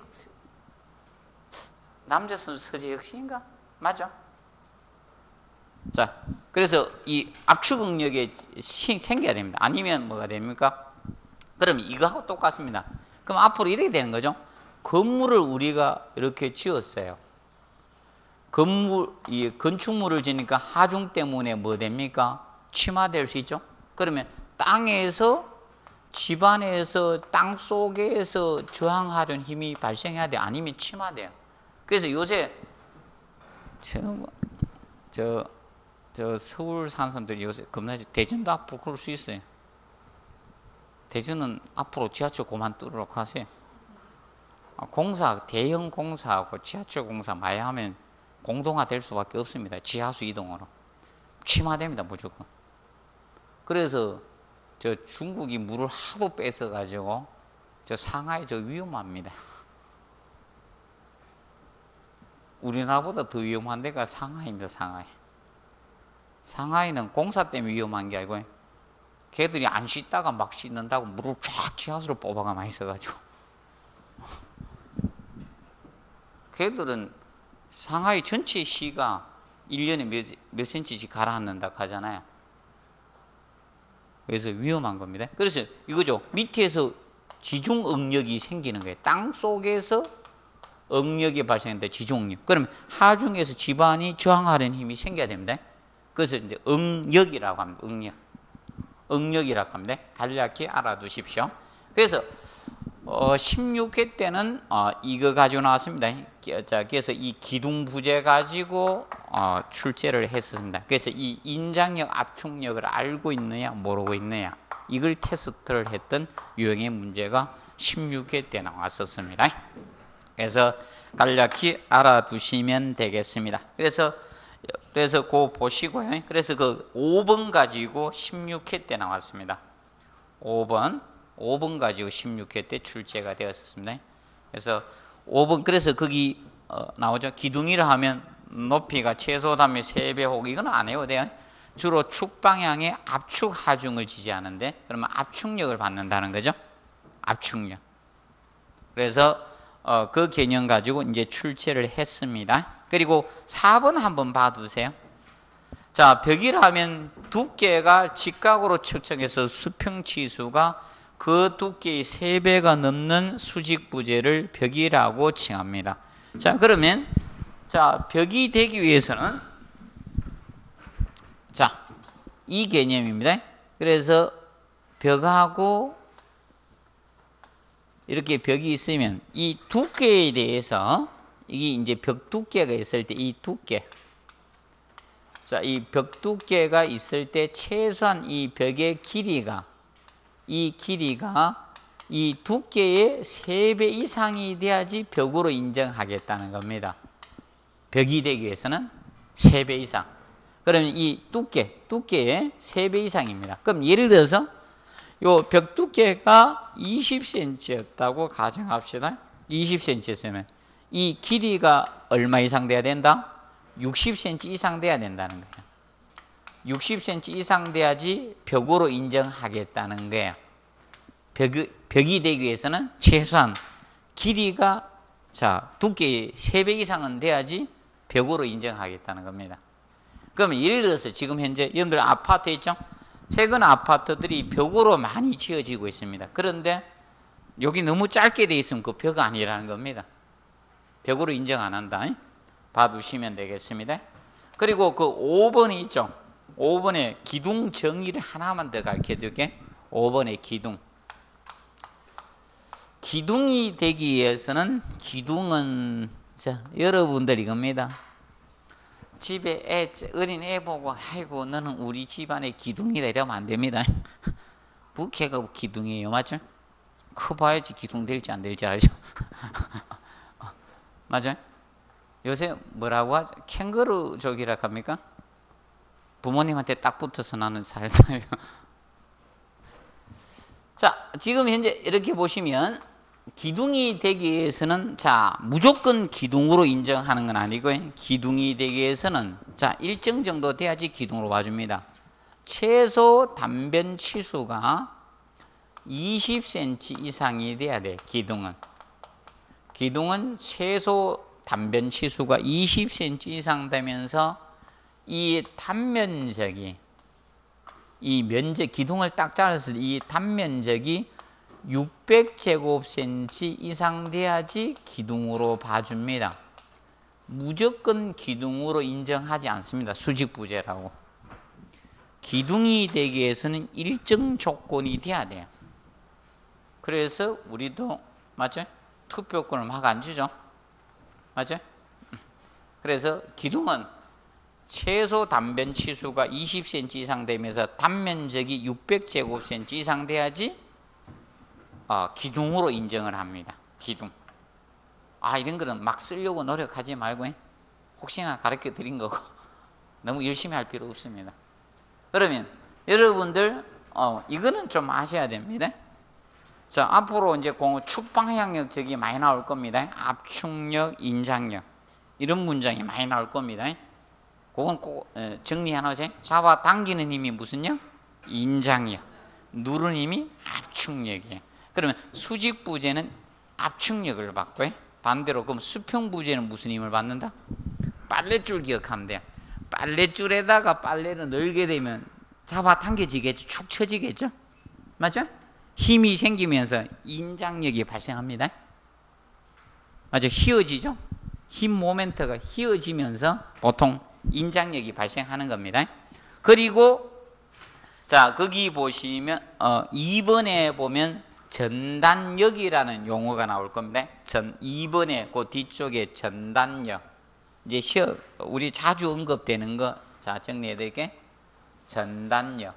S1: 남자 선수 서재혁 씨인가? 맞죠? 자, 그래서 이 압축 응력이 생겨야 됩니다. 아니면 뭐가 됩니까? 그럼 이거하고 똑같습니다. 그럼 앞으로 이렇게 되는 거죠. 건물을 우리가 이렇게 지었어요. 건물, 이 건축물을 지니까 하중 때문에 뭐 됩니까? 침하될 수 있죠? 그러면 땅에서 집안에서 땅 속에서 저항하려는 힘이 발생해야 돼. 아니면 침하돼요. 그래서 요새 저, 저, 저 서울 사는 사람들이 요새 겁나지. 대전도 앞으로 그럴 수 있어요. 대전은 앞으로 지하철 그만 뚫으러 가세요. 아, 공사, 대형 공사하고 지하철 공사 많이 하면 공동화 될 수밖에 없습니다. 지하수 이동으로. 침하됩니다, 무조건. 그래서 저 중국이 물을 하도 뺏어가지고 저 상하이 저 위험합니다. 우리나라보다 더 위험한 데가 상하이입니다, 상하이. 상하이는 공사 때문에 위험한 게 아니고 걔들이 안 씻다가 막 씻는다고 물을 쫙 지하수로 뽑아가 많이 써가지고 걔들은 상하이 전체 시가 1년에 몇, 몇 센치씩 가라앉는다 하잖아요. 그래서 위험한 겁니다. 그래서 이거죠. 밑에서 지중 응력이 생기는 거예요. 땅 속에서 응력이 발생한다. 지중력. 그러면 하중에서 집안이 저항하는 힘이 생겨야 됩니다. 그래서 이제 응력이라고 합니다. 응력. 응력이라고 합니다. 간략히 알아두십시오. 그래서 어, 16회 때는 어, 이거 가지고 나왔습니다. 자, 그래서 이 기둥 부재 가지고 어, 출제를 했습니다. 그래서 이 인장력, 압축력을 알고 있느냐, 모르고 있느냐 이걸 테스트를 했던 유형의 문제가 16회 때 나왔었습니다. 그래서 간략히 알아두시면 되겠습니다. 그래서 그래서 그 보시고요. 그래서 그 5번 가지고 16회 때 나왔습니다. 5번 5번 가지고 16회 때 출제가 되었습니다. 그래서 5번 그래서 거기 어, 나오죠. 기둥이라 하면 높이가 최소 단위 3배 혹 이건 안 해요. 돼요. 주로 축 방향의 압축 하중을 지지하는데 그러면 압축력을 받는다는 거죠. 압축력. 그래서 어, 그 개념 가지고 이제 출제를 했습니다. 그리고 4번 한번 봐두세요. 자, 벽이라 하면 두께가 직각으로 측정해서 수평치수가 그 두께의 3배가 넘는 수직부재를 벽이라고 칭합니다. 자, 그러면 자, 벽이 되기 위해서는 자, 이 개념입니다. 그래서 벽하고 이렇게 벽이 있으면 이 두께에 대해서 이게 이제 벽 두께가 있을 때 이 두께 자, 이 벽 두께가 있을 때 최소한 이 벽의 길이가 이 길이가 이 두께의 3배 이상이 돼야지 벽으로 인정하겠다는 겁니다. 벽이 되기 위해서는 3배 이상. 그러면 이 두께, 두께의 3배 이상입니다. 그럼 예를 들어서 요 벽 두께가 20cm였다고 가정합시다. 20cm였으면 이 길이가 얼마 이상 돼야 된다? 60cm 이상 돼야 된다는 거예요. 60cm 이상 돼야지 벽으로 인정하겠다는 거예요. 벽, 벽이 되기 위해서는 최소한 길이가 자 두께의 3배 이상은 돼야지 벽으로 인정하겠다는 겁니다. 그러면 예를 들어서 지금 현재 여러분들 아파트 있죠? 최근 아파트들이 벽으로 많이 지어지고 있습니다. 그런데 여기 너무 짧게 돼 있으면 그벽 아니라는 겁니다. 벽으로 인정 안 한다. 봐두시면 되겠습니다. 그리고 그 5번이 있죠. 5번에 기둥 정의를 하나만 더 가르쳐 줄게. 5번의 기둥. 기둥이 되기 위해서는 기둥은 자, 여러분들 이겁니다. 집에 애, 어린 애 보고 아이고 너는 우리 집안의 기둥이다 이러면 안 됩니다. <laughs> 부캐가 기둥이에요. 맞죠? 커봐야지 기둥 될지 안 될지 알죠? <laughs> 맞아요? 요새 뭐라고 하죠? 캥거루족이라 합니까? 부모님한테 딱 붙어서 나는 살다요. <laughs> 자, 지금 현재 이렇게 보시면 기둥이 되기 위해서는 자, 무조건 기둥으로 인정하는 건 아니고요. 기둥이 되기 위해서는 자, 일정 정도 돼야지 기둥으로 봐줍니다. 최소 단변 치수가 20cm 이상이 돼야 돼, 기둥은. 기둥은 최소 단변 치수가 20cm 이상 되면서 이 단면적이 이 면적 기둥을 딱 잘랐을 때이 단면적이 600제곱cm 이상 돼야지 기둥으로 봐줍니다. 무조건 기둥으로 인정하지 않습니다. 수직부재라고. 기둥이 되기 위해서는 일정 조건이 돼야 돼요. 그래서 우리도 맞죠? 투표권을 막 안 주죠. 맞죠? 그래서 기둥은 최소 단변 치수가 20cm 이상 되면서 단면적이 600제곱cm 이상 돼야지 어, 기둥으로 인정을 합니다. 기둥. 아 이런 거는 막 쓰려고 노력하지 말고 혹시나 가르쳐 드린 거고 <laughs> 너무 열심히 할 필요 없습니다. 그러면 여러분들 어, 이거는 좀 아셔야 됩니다. 자, 앞으로 이제 공 축방향력 적이 많이 나올 겁니다. 압축력, 인장력. 이런 문장이 많이 나올 겁니다. 그건 꼭 정리 하나 하세요. 잡아 당기는 힘이 무슨요? 인장력. 누르는 힘이 압축력이에요. 그러면 수직부재는 압축력을 받고요. 반대로 그럼 수평부재는 무슨 힘을 받는다? 빨래줄 기억하면 돼요. 빨래줄에다가 빨래를 넣게 되면 잡아 당겨지겠죠. 축 처지겠죠. 맞죠? 힘이 생기면서 인장력이 발생합니다. 맞아, 휘어지죠? 힘 모멘트가 휘어지면서 보통 인장력이 발생하는 겁니다. 그리고 자 거기 보시면 어, 2번에 보면 전단력이라는 용어가 나올 겁니다. 전 2번에 그 뒤쪽에 전단력 이제 시험 우리 자주 언급되는 거 자 정리해 드릴게 전단력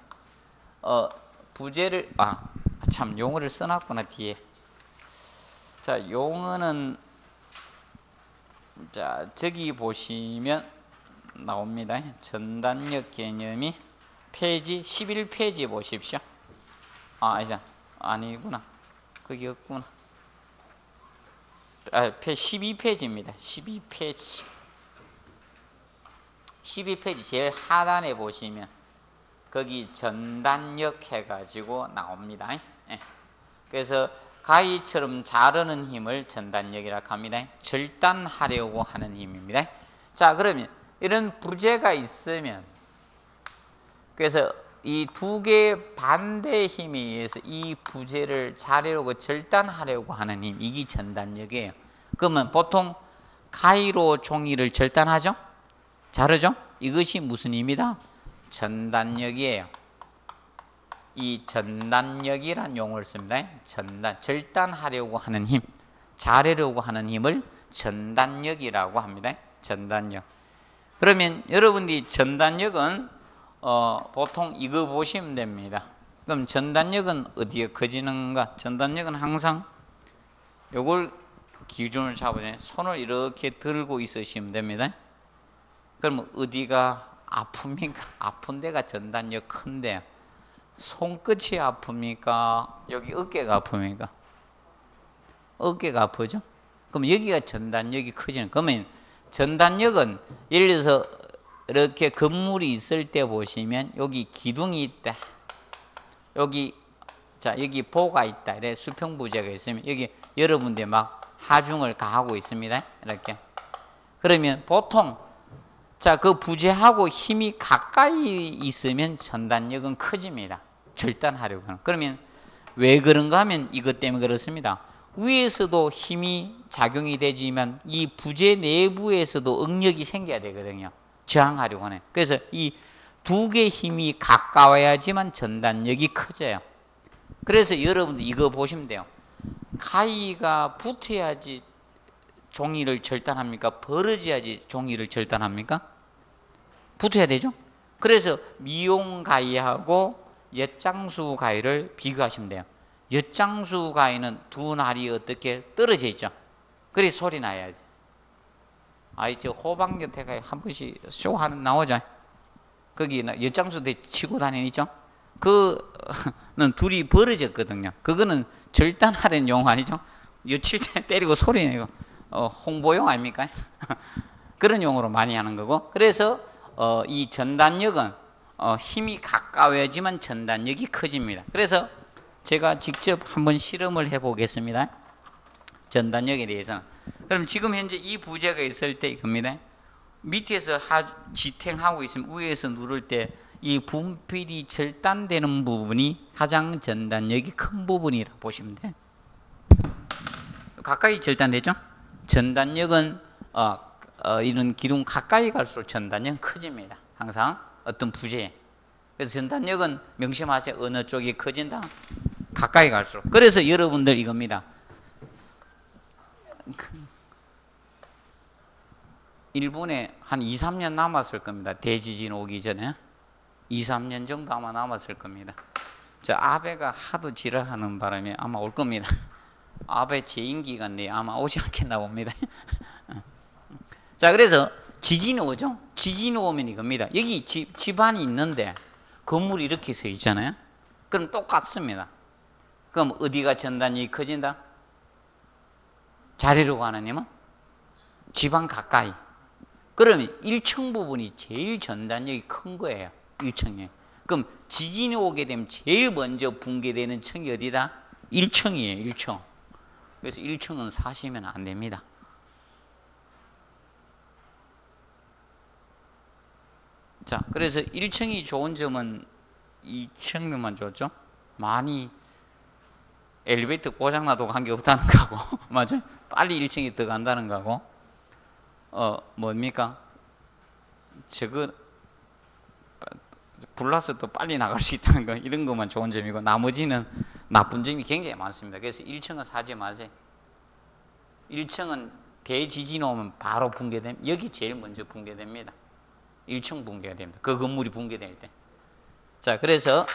S1: 어 부재를 아 참 용어를 써놨구나 뒤에 자 용어는 자 저기 보시면 나옵니다 전단력 개념이 페이지 11페이지 보십시오 아 아니다 아니구나 거기 없구나 아, 12페이지입니다 12페이지 12페이지 제일 하단에 보시면 거기 전단력 해가지고 나옵니다. 예. 그래서 가위처럼 자르는 힘을 전단력이라고 합니다. 절단하려고 하는 힘입니다. 자, 그러면 이런 부재가 있으면 그래서 이 두 개의 반대 힘에 의해서 이 부재를 자르려고 절단하려고 하는 힘, 이게 전단력이에요. 그러면 보통 가위로 종이를 절단하죠? 자르죠? 이것이 무슨 힘이다? 전단력이에요. 이 전단력이란 용어를 씁니다. 전단, 절단하려고 하는 힘, 자르려고 하는 힘을 전단력이라고 합니다. 전단력. 그러면 여러분들이 전단력은 어, 보통 이거 보시면 됩니다. 그럼 전단력은 어디에 커지는가? 전단력은 항상 요걸 기준을 잡으면 손을 이렇게 들고 있으시면 됩니다. 그러면 어디가 아픕니까? <laughs> 아픈 데가 전단력 큰데 손끝이 아픕니까? 여기 어깨가 아픕니까? 어깨가 아프죠? 그럼 여기가 전단력이 커지는 그러면 전단력은 예를 들어서 이렇게 건물이 있을 때 보시면 여기 기둥이 있다. 여기 자 여기 보가 있다. 이래 수평부재가 있으면 여기 여러분들 막 하중을 가하고 있습니다. 이렇게 그러면 보통 자 그 부재하고 힘이 가까이 있으면 전단력은 커집니다. 절단하려고 하는. 그러면 왜 그런가 하면 이것 때문에 그렇습니다. 위에서도 힘이 작용이 되지만 이 부재 내부에서도 응력이 생겨야 되거든요. 저항하려고 하네. 그래서 이 두 개의 힘이 가까워야지만 전단력이 커져요. 그래서 여러분들 이거 보시면 돼요. 가위가 붙어야지 종이를 절단합니까? 벌어져야지 종이를 절단합니까? 붙어야 되죠? 그래서 미용 가위하고 엿장수 가위를 비교하시면 돼요. 엿장수 가위는 두 날이 어떻게 떨어져 있죠? 그래 소리 나야지. 아이 저 호박 곁에 가위 한 번씩 쇼 하는 나오죠? 거기 엿장수 대 치고 다니죠? 그는 둘이 벌어졌거든요. 그거는 절단하는 용 아니죠? 여칠 때 때리고 소리 내고 어, 홍보용 아닙니까? <laughs> 그런 용으로 많이 하는 거고 그래서 어, 이 전단력은 어, 힘이 가까워야지만 전단력이 커집니다. 그래서 제가 직접 한번 실험을 해 보겠습니다. 전단력에 대해서는. 그럼 지금 현재 이 부재가 있을 때 이겁니다. 밑에서 하, 지탱하고 있으면 위에서 누를 때 이 분필이 절단되는 부분이 가장 전단력이 큰 부분이라 보시면 돼. 가까이 절단되죠? 전단력은 어, 어, 이런 기둥 가까이 갈수록 전단력은 커집니다. 항상 어떤 부재. 그래서 전단력은 명심하세요. 어느 쪽이 커진다? 가까이 갈수록. 그래서 여러분들 이겁니다. 일본에 한 2, 3년 남았을 겁니다. 대지진 오기 전에. 2, 3년 정도 아마 남았을 겁니다. 저 아베가 하도 지랄하는 바람에 아마 올 겁니다. 아베 재임 기간 내에 아마 오지 않겠나 봅니다. <laughs> 자, 그래서 지진이 오죠? 지진이 오면 이겁니다. 여기 집, 집안이 있는데 건물이 이렇게 서 있잖아요? 그럼 똑같습니다. 그럼 어디가 전단이 커진다? 자리로 하느님은 집안 가까이. 그러면 1층 부분이 제일 전단력이 큰 거예요. 1층에. 그럼 지진이 오게 되면 제일 먼저 붕괴되는 층이 어디다? 1층이에요. 1층. 그래서 1층은 사시면 안 됩니다. 자, 그래서 1층이 좋은 점은 2층만 좋죠? 많이 엘리베이터 고장나도 관계없다는 거고, <laughs> 맞아요? 빨리 1층에 들어간다는 거고, 어, 뭡니까? 저거, 불나서 또 빨리 나갈 수 있다는 거, 이런 것만 좋은 점이고, 나머지는 나쁜 점이 굉장히 많습니다. 그래서 1층은 사지 마세요. 1층은 대지진 오면 바로 붕괴됩니다. 여기 제일 먼저 붕괴됩니다. 1층 붕괴가 됩니다. 그 건물이 붕괴될 때. 자, 그래서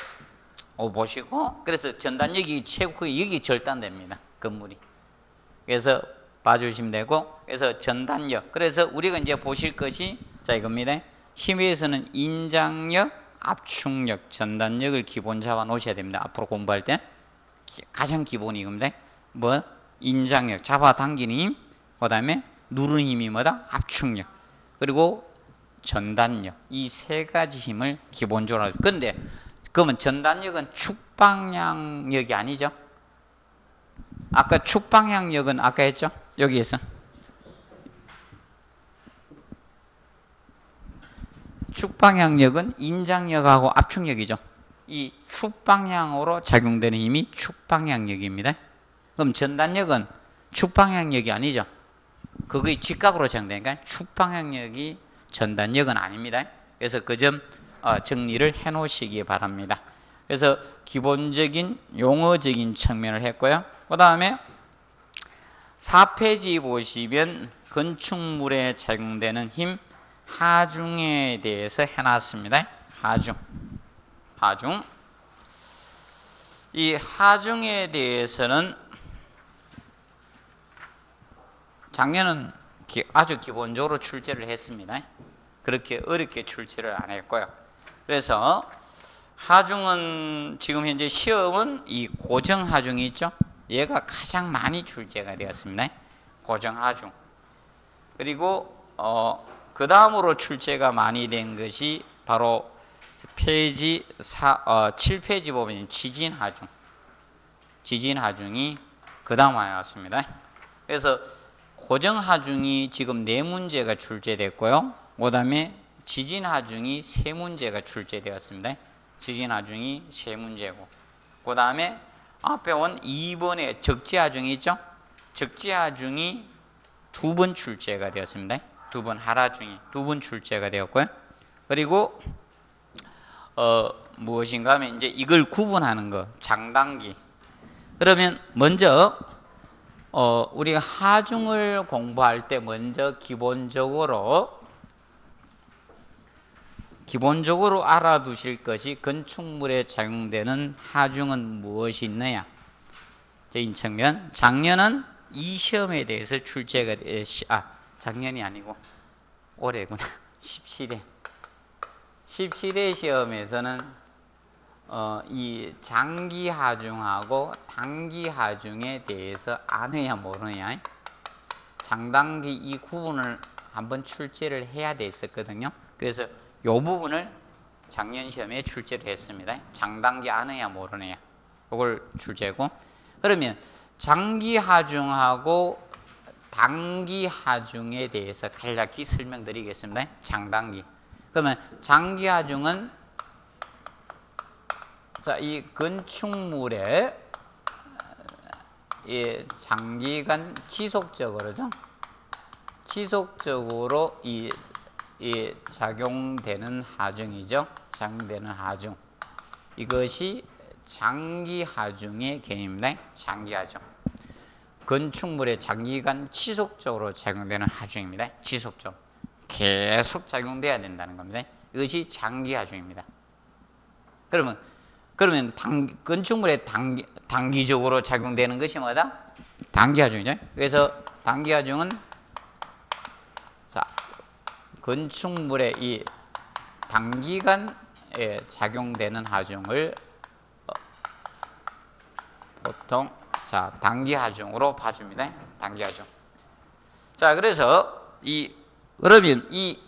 S1: 어, 보시고 그래서 전단력이 최고 여기 절단됩니다. 건물이. 그래서 봐주시면 되고 그래서 전단력. 그래서 우리가 이제 보실 것이 자 이겁니다. 힘에서는 인장력, 압축력, 전단력을 기본 잡아 놓으셔야 됩니다. 앞으로 공부할 때 가장 기본이 이겁니다. 뭐 인장력, 잡아당기는 힘, 그 다음에 누르는 힘이 뭐다? 압축력. 그리고 전단력. 이 세 가지 힘을 기본적으로. 근데 그러면 전단력은 축방향력이 아니죠? 아까 축방향력은 아까 했죠? 여기에서. 축방향력은 인장력하고 압축력이죠. 이 축방향으로 작용되는 힘이 축방향력입니다. 그럼 전단력은 축방향력이 아니죠. 그게 직각으로 작용되니까 축방향력이 전단력은 아닙니다. 그래서 그점 어, 정리를 해 놓으시기 바랍니다. 그래서 기본적인 용어적인 측면을 했고요. 그 다음에 4페이지 보시면 건축물에 적용되는 힘 하중에 대해서 해놨습니다. 하중. 하중. 이 하중에 대해서는 작년은 아주 기본적으로 출제를 했습니다. 그렇게 어렵게 출제를 안 했고요. 그래서 하중은 지금 현재 시험은 이 고정 하중이 있죠. 얘가 가장 많이 출제가 되었습니다. 고정 하중. 그리고 어, 그 다음으로 출제가 많이 된 것이 바로 페이지 4, 어, 7페이지 보면 지진 하중. 지진 하중이 그 다음 에 나왔습니다. 그래서 고정 하중이 지금 네 문제가 출제됐고요. 그 다음에 지진 하중이 세 문제가 출제되었습니다. 지진 하중이 세 문제고. 그 다음에 앞에 온 2번에 적지 하중이 있죠? 적지 하중이 두 번 출제가 되었습니다. 두 번 하라중이 두 번 출제가 되었고요. 그리고 어, 무엇인가 하면 이제 이걸 구분하는 거 장단기. 그러면 먼저 어, 우리가 하중을 공부할 때 먼저 기본적으로 기본적으로 알아두실 것이 건축물에 적용되는 하중은 무엇이 있느냐? 저인 측면 작년은 이 시험에 대해서 출제가 아 작년이 아니고 올해구나 <laughs> 17회 17회 시험에서는 어, 이 장기 하중하고 단기 하중에 대해서 아느냐 모르냐 장단기 이 구분을 한번 출제를 해야 됐었거든요. 그래서 이 부분을 작년 시험에 출제를 했습니다. 장단기 아느냐 모르느냐. 이걸 출제고. 그러면 장기 하중하고 단기 하중에 대해서 간략히 설명드리겠습니다. 장단기. 그러면 장기 하중은 자, 이 건축물에 이 장기간 지속적으로죠. 지속적으로 이, 이 작용되는 하중이죠. 작용되는 하중. 이것이 장기 하중의 개념입니다. 장기 하중. 건축물에 장기간 지속적으로 작용되는 하중입니다. 지속적. 계속 작용돼야 된다는 겁니다. 이것이 장기 하중입니다. 그러면 그러면 단, 건축물에 단기, 단기적으로 작용되는 것이 뭐다? 단기 하중이죠. 그래서 단기 하중은 자 건축물에 이 단기간에 작용되는 하중을 어, 보통 자 단기 하중으로 봐줍니다. 단기 하중. 자 그래서 이 그러면 이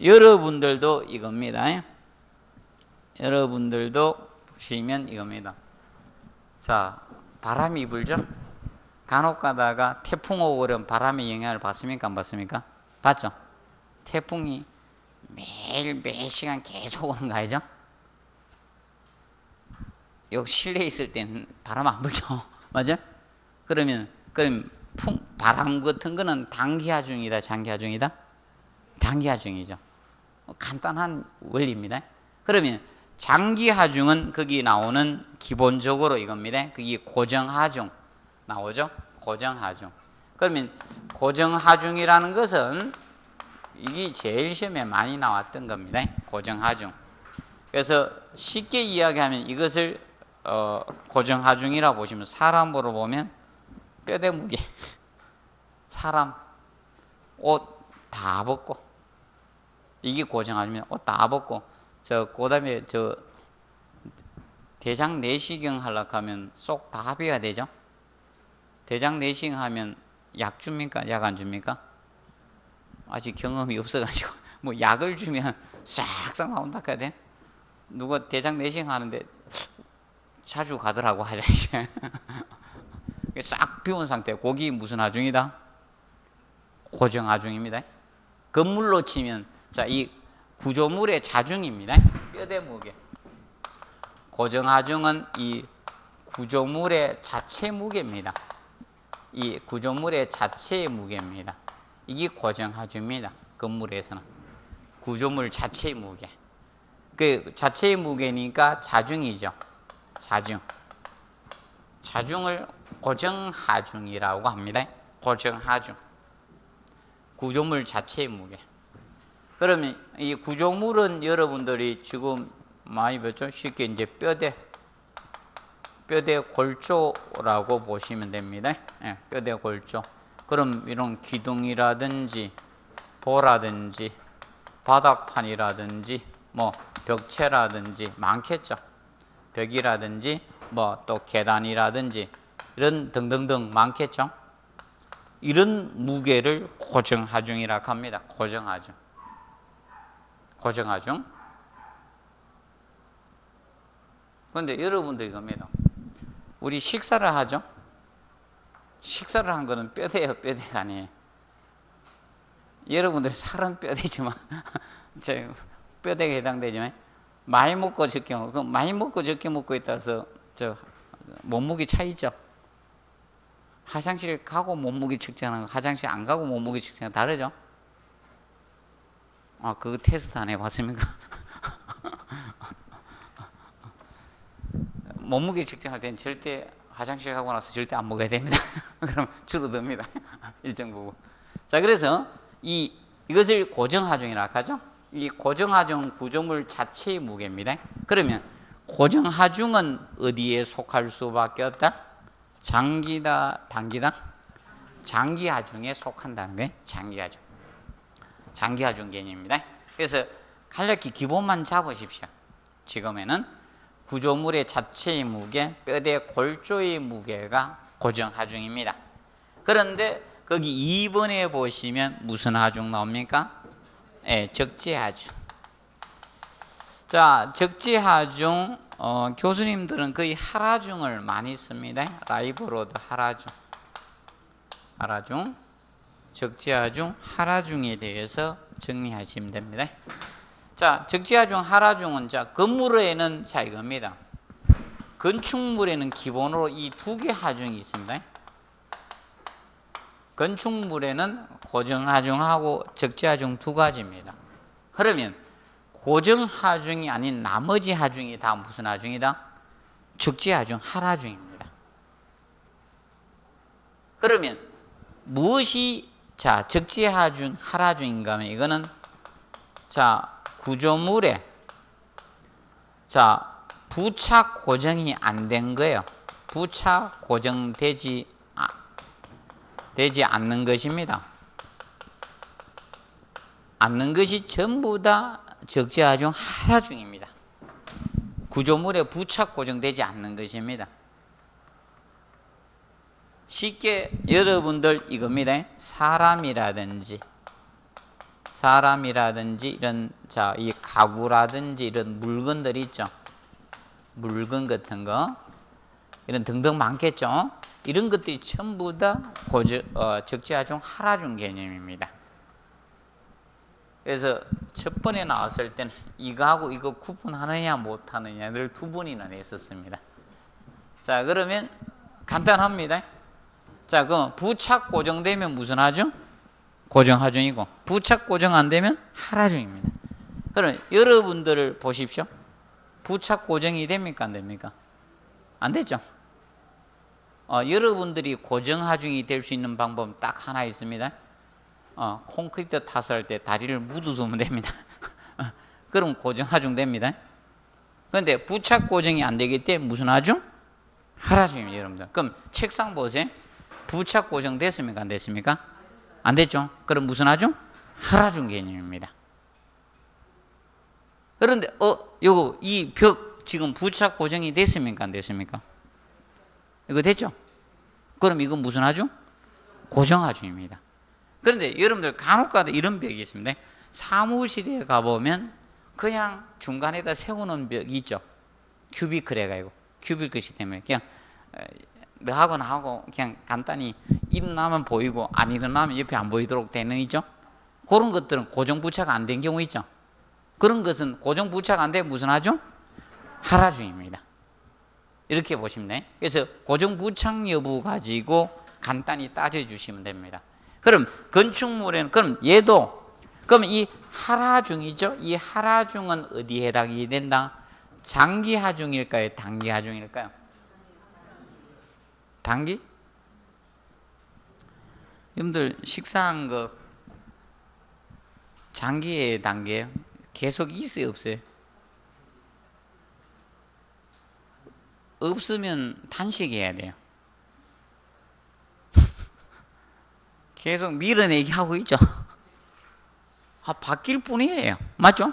S1: 여러분들도 이겁니다. 여러분들도 보시면 이겁니다. 자 바람이 불죠. 간혹 가다가 태풍 오고 그러면 바람의 영향을 받습니까? 안 받습니까? 받죠. 태풍이 매일 매 시간 계속 오는 거 알죠? 여기 실내에 있을 때는 바람 안 불죠. <laughs> 맞아? 그러면 그럼 풍, 바람 같은 거는 단기하 중이다, 장기하 중이다? 단기하 중이죠. 뭐 간단한 원리입니다. 그러면 장기하중은 거기 나오는 기본적으로 이겁니다. 그게 고정하중 나오죠? 고정하중. 그러면 고정하중이라는 것은 이게 제일 시험에 많이 나왔던 겁니다. 고정하중. 그래서 쉽게 이야기하면 이것을 어, 고정하중이라 보시면 사람으로 보면 뼈대 무게 <laughs> 사람 옷 다 벗고 이게 고정하중이면 옷 다 벗고 저 그다음에 저 대장 내시경 하려고 하면 쏙다 비워야 되죠. 대장 내시경 하면 약 줍니까? 약 안 줍니까? 아직 경험이 없어가지고 <laughs> 뭐 약을 주면 싹싹 나온다 해야 돼. 누가 대장 내시경 하는데 자주 가더라고 화장실. <laughs> 싹 비운 상태. 고기 무슨 하중이다? 고정 하중입니다. 건물로 치면 자이 구조물의 자중입니다. 뼈대 무게. 고정하중은 이 구조물의 자체 무게입니다. 이 구조물의 자체의 무게입니다. 이게 고정하중입니다. 건물에서는 구조물 자체의 무게. 그 자체의 무게니까 자중이죠. 자중. 자중을 고정하중이라고 합니다. 고정하중. 구조물 자체의 무게. 그러면 이 구조물은 여러분들이 지금 많이 봤죠? 쉽게 이제 뼈대, 뼈대 골조라고 보시면 됩니다. 예, 뼈대 골조. 그럼 이런 기둥이라든지 보라든지 바닥판이라든지 뭐 벽체라든지 많겠죠. 벽이라든지 뭐 또 계단이라든지 이런 등등등 많겠죠. 이런 무게를 고정하중이라 합니다. 고정하중. 고정하중. 그런데 여러분들이 겁니다. 우리 식사를 하죠? 식사를 한 거는 뼈대예요, 뼈대가 아니에요. 여러분들 살은 뼈대지만, <laughs> 뼈대가 해당되지만, 많이 먹고 적게 먹고, 많이 먹고 적게 먹고 있다서, 저, 몸무게 차이죠? 화장실 가고 몸무게 측정하는 거, 화장실 안 가고 몸무게 측정하는 거 다르죠? 아, 그거 테스트 안 해봤습니까? <laughs> 몸무게 측정할 때는 절대 화장실 가고 나서 절대 안 먹어야 됩니다. <laughs> 그럼 줄어듭니다. <laughs> 일정 부분. 자, 그래서 이, 이것을 고정하중이라고 하죠. 이 고정하중 구조물 자체의 무게입니다. 그러면 고정하중은 어디에 속할 수밖에 없다? 장기다, 단기다? 장기하중에 속한다는 거예요. 장기하중. 장기하중 개념입니다. 그래서 간략히 기본만 잡으십시오. 지금에는 구조물의 자체의 무게, 뼈대 골조의 무게가 고정하중입니다. 그런데 거기 2번에 보시면 무슨 하중 나옵니까? 예, 적재하중. 자, 적재하중, 어, 교수님들은 거의 하라중을 많이 씁니다. 라이브로드 하라중. 하라중, 적재하중, 하라중에 대해서 정리하시면 됩니다. 자, 적재하중, 하라중은 자, 건물에는 자 이겁니다. 건축물에는 기본으로 이 두 개 하중이 있습니다. 건축물에는 고정하중하고 적재하중 두 가지입니다. 그러면 고정하중이 아닌 나머지 하중이 다 무슨 하중이다? 적재하중, 하라중입니다. 그러면 무엇이 자 적재하중, 하라중인가 하면 이거는 자 구조물에 자 부착 고정이 안 된 거예요. 부착 고정되지 아, 되지 않는 것입니다. 않는 것이 전부 다 적재하 중 하라중입니다. 구조물에 부착 고정되지 않는 것입니다. 쉽게 여러분들 이겁니다. 사람이라든지 사람이라든지 이런 자 이 가구라든지 이런 물건들 있죠. 물건 같은 거 이런 등등 많겠죠. 이런 것들이 전부 다 고저, 어, 적재하중 하라중 개념입니다. 그래서 첫 번에 나왔을 때는 이거하고 이거 구분하느냐 못하느냐를 두 번이나 냈었습니다. 자 그러면 간단합니다. 자 그럼 부착 고정되면 무슨 하중? 고정 하중이고 부착 고정 안 되면 하라중입니다. 그럼 여러분들을 보십시오. 부착 고정이 됩니까 안 됩니까? 안 되죠. 어, 여러분들이 고정 하중이 될 수 있는 방법 딱 하나 있습니다. 어, 콘크리트 탔을 때 다리를 묻어두면 됩니다. <laughs> 그럼 고정 하중 됩니다. 그런데 부착 고정이 안 되기 때문에 무슨 하중? 하라중입니다, 여러분들. 그럼 책상 보세요. 부착 고정 됐습니까? 안 됐습니까? 안 됐죠? 그럼 무슨 하중? 하라중 개념입니다. 그런데, 어, 요거, 이 벽, 지금 부착 고정이 됐습니까? 안 됐습니까? 이거 됐죠? 그럼 이건 무슨 하중? 고정 하중입니다. 그런데 여러분들 간혹가다 이런 벽이 있습니다. 사무실에 가보면 그냥 중간에다 세우는 벽이 있죠. 큐비클 해가지고. 큐비클이 때문에 그냥 너하고 나하고 그냥 간단히 일어나면 보이고 안 일어나면 옆에 안 보이도록 되는 있죠. 그런 것들은 고정 부착 안 된 경우 있죠. 그런 것은 고정 부착 안 돼 무슨 하중? 하라중입니다. 이렇게 보시면 돼. 그래서 고정 부착 여부 가지고 간단히 따져 주시면 됩니다. 그럼 건축물에는 그럼 얘도 그럼 이 하라중이죠. 이 하라중은 어디에 해당이 된다? 장기 하중일까요? 단기 하중일까요? 단기? 여러분들 식사한 거 장기의 단계예요? 계속 있어요, 없어요? 없으면 단식해야 돼요. <laughs> 계속 밀어내기 하고 있죠. 아, 바뀔 뿐이에요. 맞죠?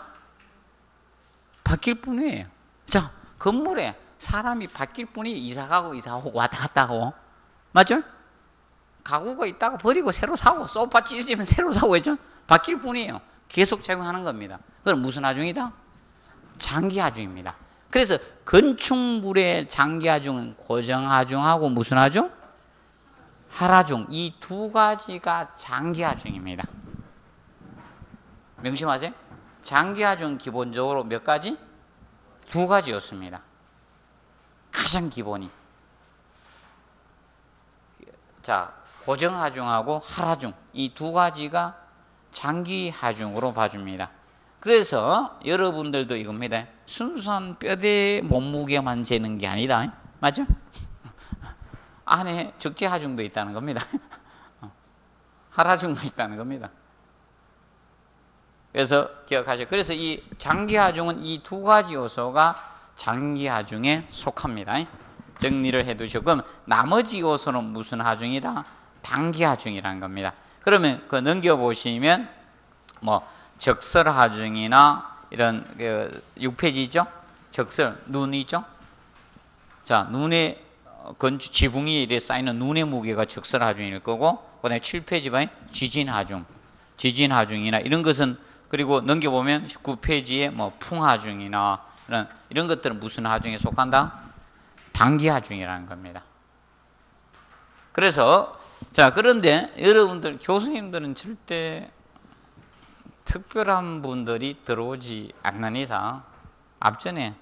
S1: 바뀔 뿐이에요. 자, 건물에 사람이 바뀔 뿐이 이사 가고 이사 오고 왔다 갔다 하고. 맞죠? 가구가 있다가 버리고 새로 사고 소파 찢어지면 새로 사고 했죠? 바뀔 뿐이에요. 계속 적용하는 겁니다. 그럼 무슨 하중이다? 장기 하중입니다. 그래서 건축물의 장기 하중은 고정 하중하고 무슨 하중? 하라중 이 두 가지가 장기 하중입니다. 명심하세요. 장기 하중 기본적으로 몇 가지? 두 가지였습니다. 가장 기본이. 자, 고정 하중하고 하라중 이 두 가지가 장기 하중으로 봐줍니다. 그래서 여러분들도 이겁니다. 순수한 뼈대 몸무게만 재는 게 아니다. 맞죠? <laughs> 안에 적재 하중도 있다는 겁니다. <laughs> 하라중도 있다는 겁니다. 그래서 기억하세요. 그래서 이 장기 하중은 이 두 가지 요소가 장기 하중에 속합니다. 정리를 해 두시고 그럼 나머지 요소는 무슨 하중이다? 단기 하중이라는 겁니다. 그러면 그 넘겨 보시면 뭐 적설 하중이나 이런 그 6페이지죠? 적설 눈이죠? 자, 눈에 건축 지붕 이 이래 쌓이는 눈의 무게가 적설 하중일 거고 그다음에 7페이지 봐요. 지진 하중. 지진 하중이나 이런 것은 그리고 넘겨보면 9페이지에 뭐 풍하중이나 이런, 이런 것들은 무슨 하중에 속한다? 단기 하중이라는 겁니다. 그래서, 자, 그런데 여러분들, 교수님들은 절대 특별한 분들이 들어오지 않는 이상 앞전에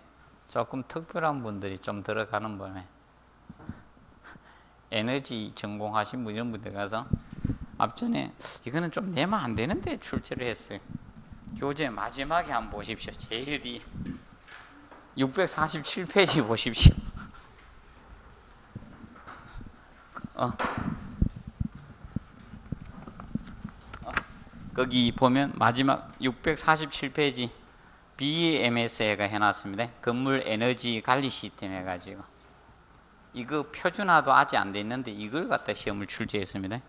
S1: 조금 특별한 분들이 좀 들어가는 번에 에너지 전공하신 분 이런 분들 가서 앞전에 이거는 좀 내면 안 되는데 출제를 했어요. 교재 마지막에 한번 보십시오. 제일 뒤 647페이지 <laughs> 보십시오. 어. 어. 거기 보면 마지막 647페이지 BMS가 해놨습니다. 건물 에너지 관리 시스템 해가지고 이거 표준화도 아직 안 돼 있는데 이걸 갖다 시험을 출제했습니다.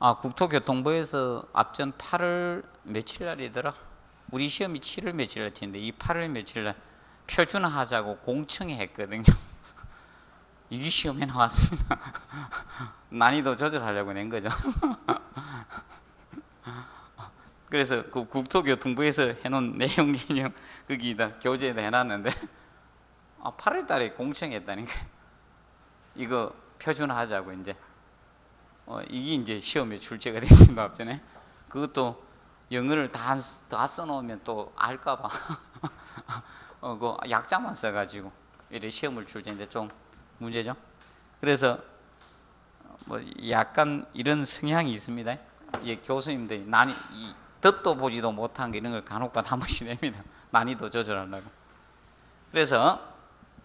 S1: 아, 국토교통부에서 앞전 8월 며칠 날이더라? 우리 시험이 7월 며칠 날 텐데 이 8월 며칠 날 표준화하자고 공청회 했거든요. <laughs> 이 시험에 나왔습니다. <laughs> 난이도 조절하려고 낸 거죠. <laughs> 그래서 그 국토교통부에서 해놓은 내용 개념 거기다 교재에다 해놨는데 아, 8월 달에 공청했다니까 이거 표준화하자고 이제 어, 이게 이제 시험에 출제가 됐습니다. 앞전에 그것도 영어를 다, 다 써놓으면 또 알까봐 어, 그 약자만 써가지고 이래 시험을 출제인데 좀 문제죠. 그래서 뭐 약간 이런 성향이 있습니다. 예, 교수님들이 난이 이, 듣도 보지도 못한 게 이런 걸 간혹가다 한 번씩 냅니다. 난이도 <laughs> 조절하려고. 그래서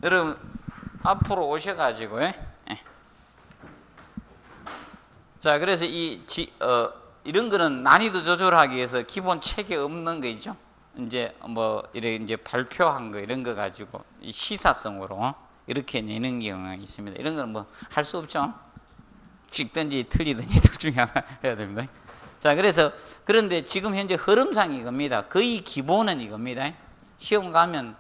S1: 여러분 앞으로 오셔가지고 예? 자, 그래서 이, 지, 어, 이런 거는 난이도 조절하기 위해서 기본 책에 없는 거 있죠? 이제 뭐, 이래 이제 발표한 거 이런 거 가지고 시사성으로 이렇게 내는 경우가 있습니다. 이런 거는 뭐할 수 없죠? 찍든지 틀리든지 <laughs> 둘 중에 하나 해야 됩니다. 자, 그래서 그런데 지금 현재 흐름상 이겁니다. 거의 기본은 이겁니다. 시험 가면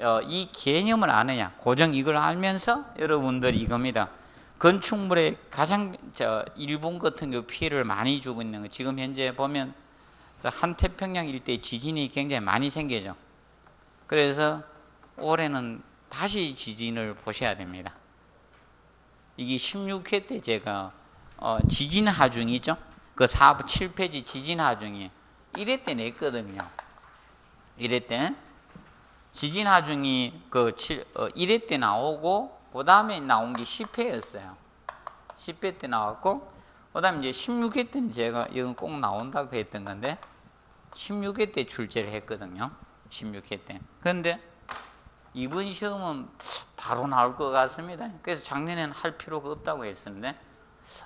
S1: 어, 이 개념을 아느냐, 고정 이걸 알면서 여러분들이 이겁니다. 건축물에 가장 저 일본 같은 경 피해를 많이 주고 있는 거 지금 현재 보면 한태평양 일대 지진이 굉장히 많이 생기죠. 그래서 올해는 다시 지진을 보셔야 됩니다. 이게 16회 때 제가 어 지진 하중이죠. 그 4, 7페이지 지진 하중이 1회 때 냈거든요. 1회 때 지진 하중이 그 7, 어, 1회 때 나오고 그 다음에 나온 게 10회였어요. 10회 때 나왔고 그 다음에 이제 16회 때는 제가 이건 꼭 나온다고 했던 건데 16회 때 출제를 했거든요. 16회 때. 그런데 이번 시험은 바로 나올 것 같습니다. 그래서 작년에는 할 필요가 없다고 했었는데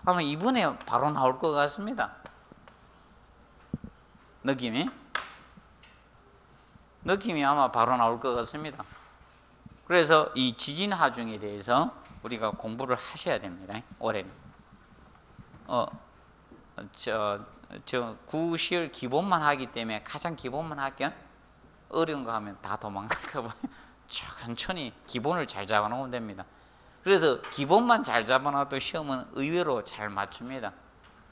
S1: 아마 이번에 바로 나올 것 같습니다. 느낌이? 느낌이 아마 바로 나올 것 같습니다. 그래서 이 지진 하중에 대해서 우리가 공부를 하셔야 됩니다. 올해는. 어, 저, 저, 구시열 기본만 하기 때문에 가장 기본만 할게요. 어려운 거 하면 다 도망갈까 봐요. <laughs> 천천히 기본을 잘 잡아놓으면 됩니다. 그래서 기본만 잘 잡아놔도 시험은 의외로 잘 맞춥니다.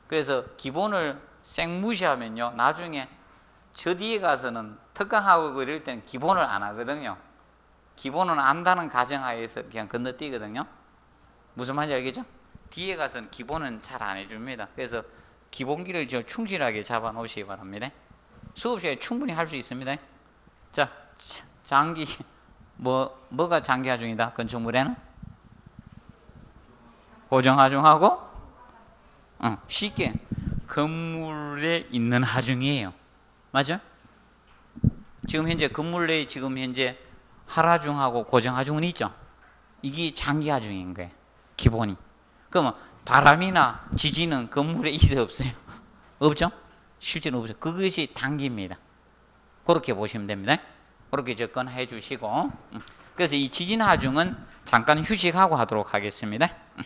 S1: 그래서 기본을 생무시하면요, 나중에 저 뒤에 가서는 특강하고 이럴 때는 기본을 안 하거든요. 기본은 안다는 가정하에서 그냥 건너뛰거든요. 무슨 말인지 알겠죠? 뒤에 가서는 기본은 잘 안 해줍니다. 그래서 기본기를 저 충실하게 잡아 놓으시기 바랍니다. 수업 시간에 충분히 할 수 있습니다. 자, 장기, 뭐, 뭐가 장기 하중이다? 건축물에는? 고정 하중하고, 어, 쉽게, 건물에 있는 하중이에요. 맞아? 지금 현재 건물 내에 지금 현재 하라중하고 고정 하중은 있죠? 이게 장기 하중인 거예요. 기본이. 그러면 바람이나 지진은 건물에 있어 없어요? <laughs> 없죠? 실제로 없어요. 그것이 단기입니다. 그렇게 보시면 됩니다. 그렇게 접근해 주시고. 음. 그래서 이 지진 하중은 잠깐 휴식하고 하도록 하겠습니다. 음.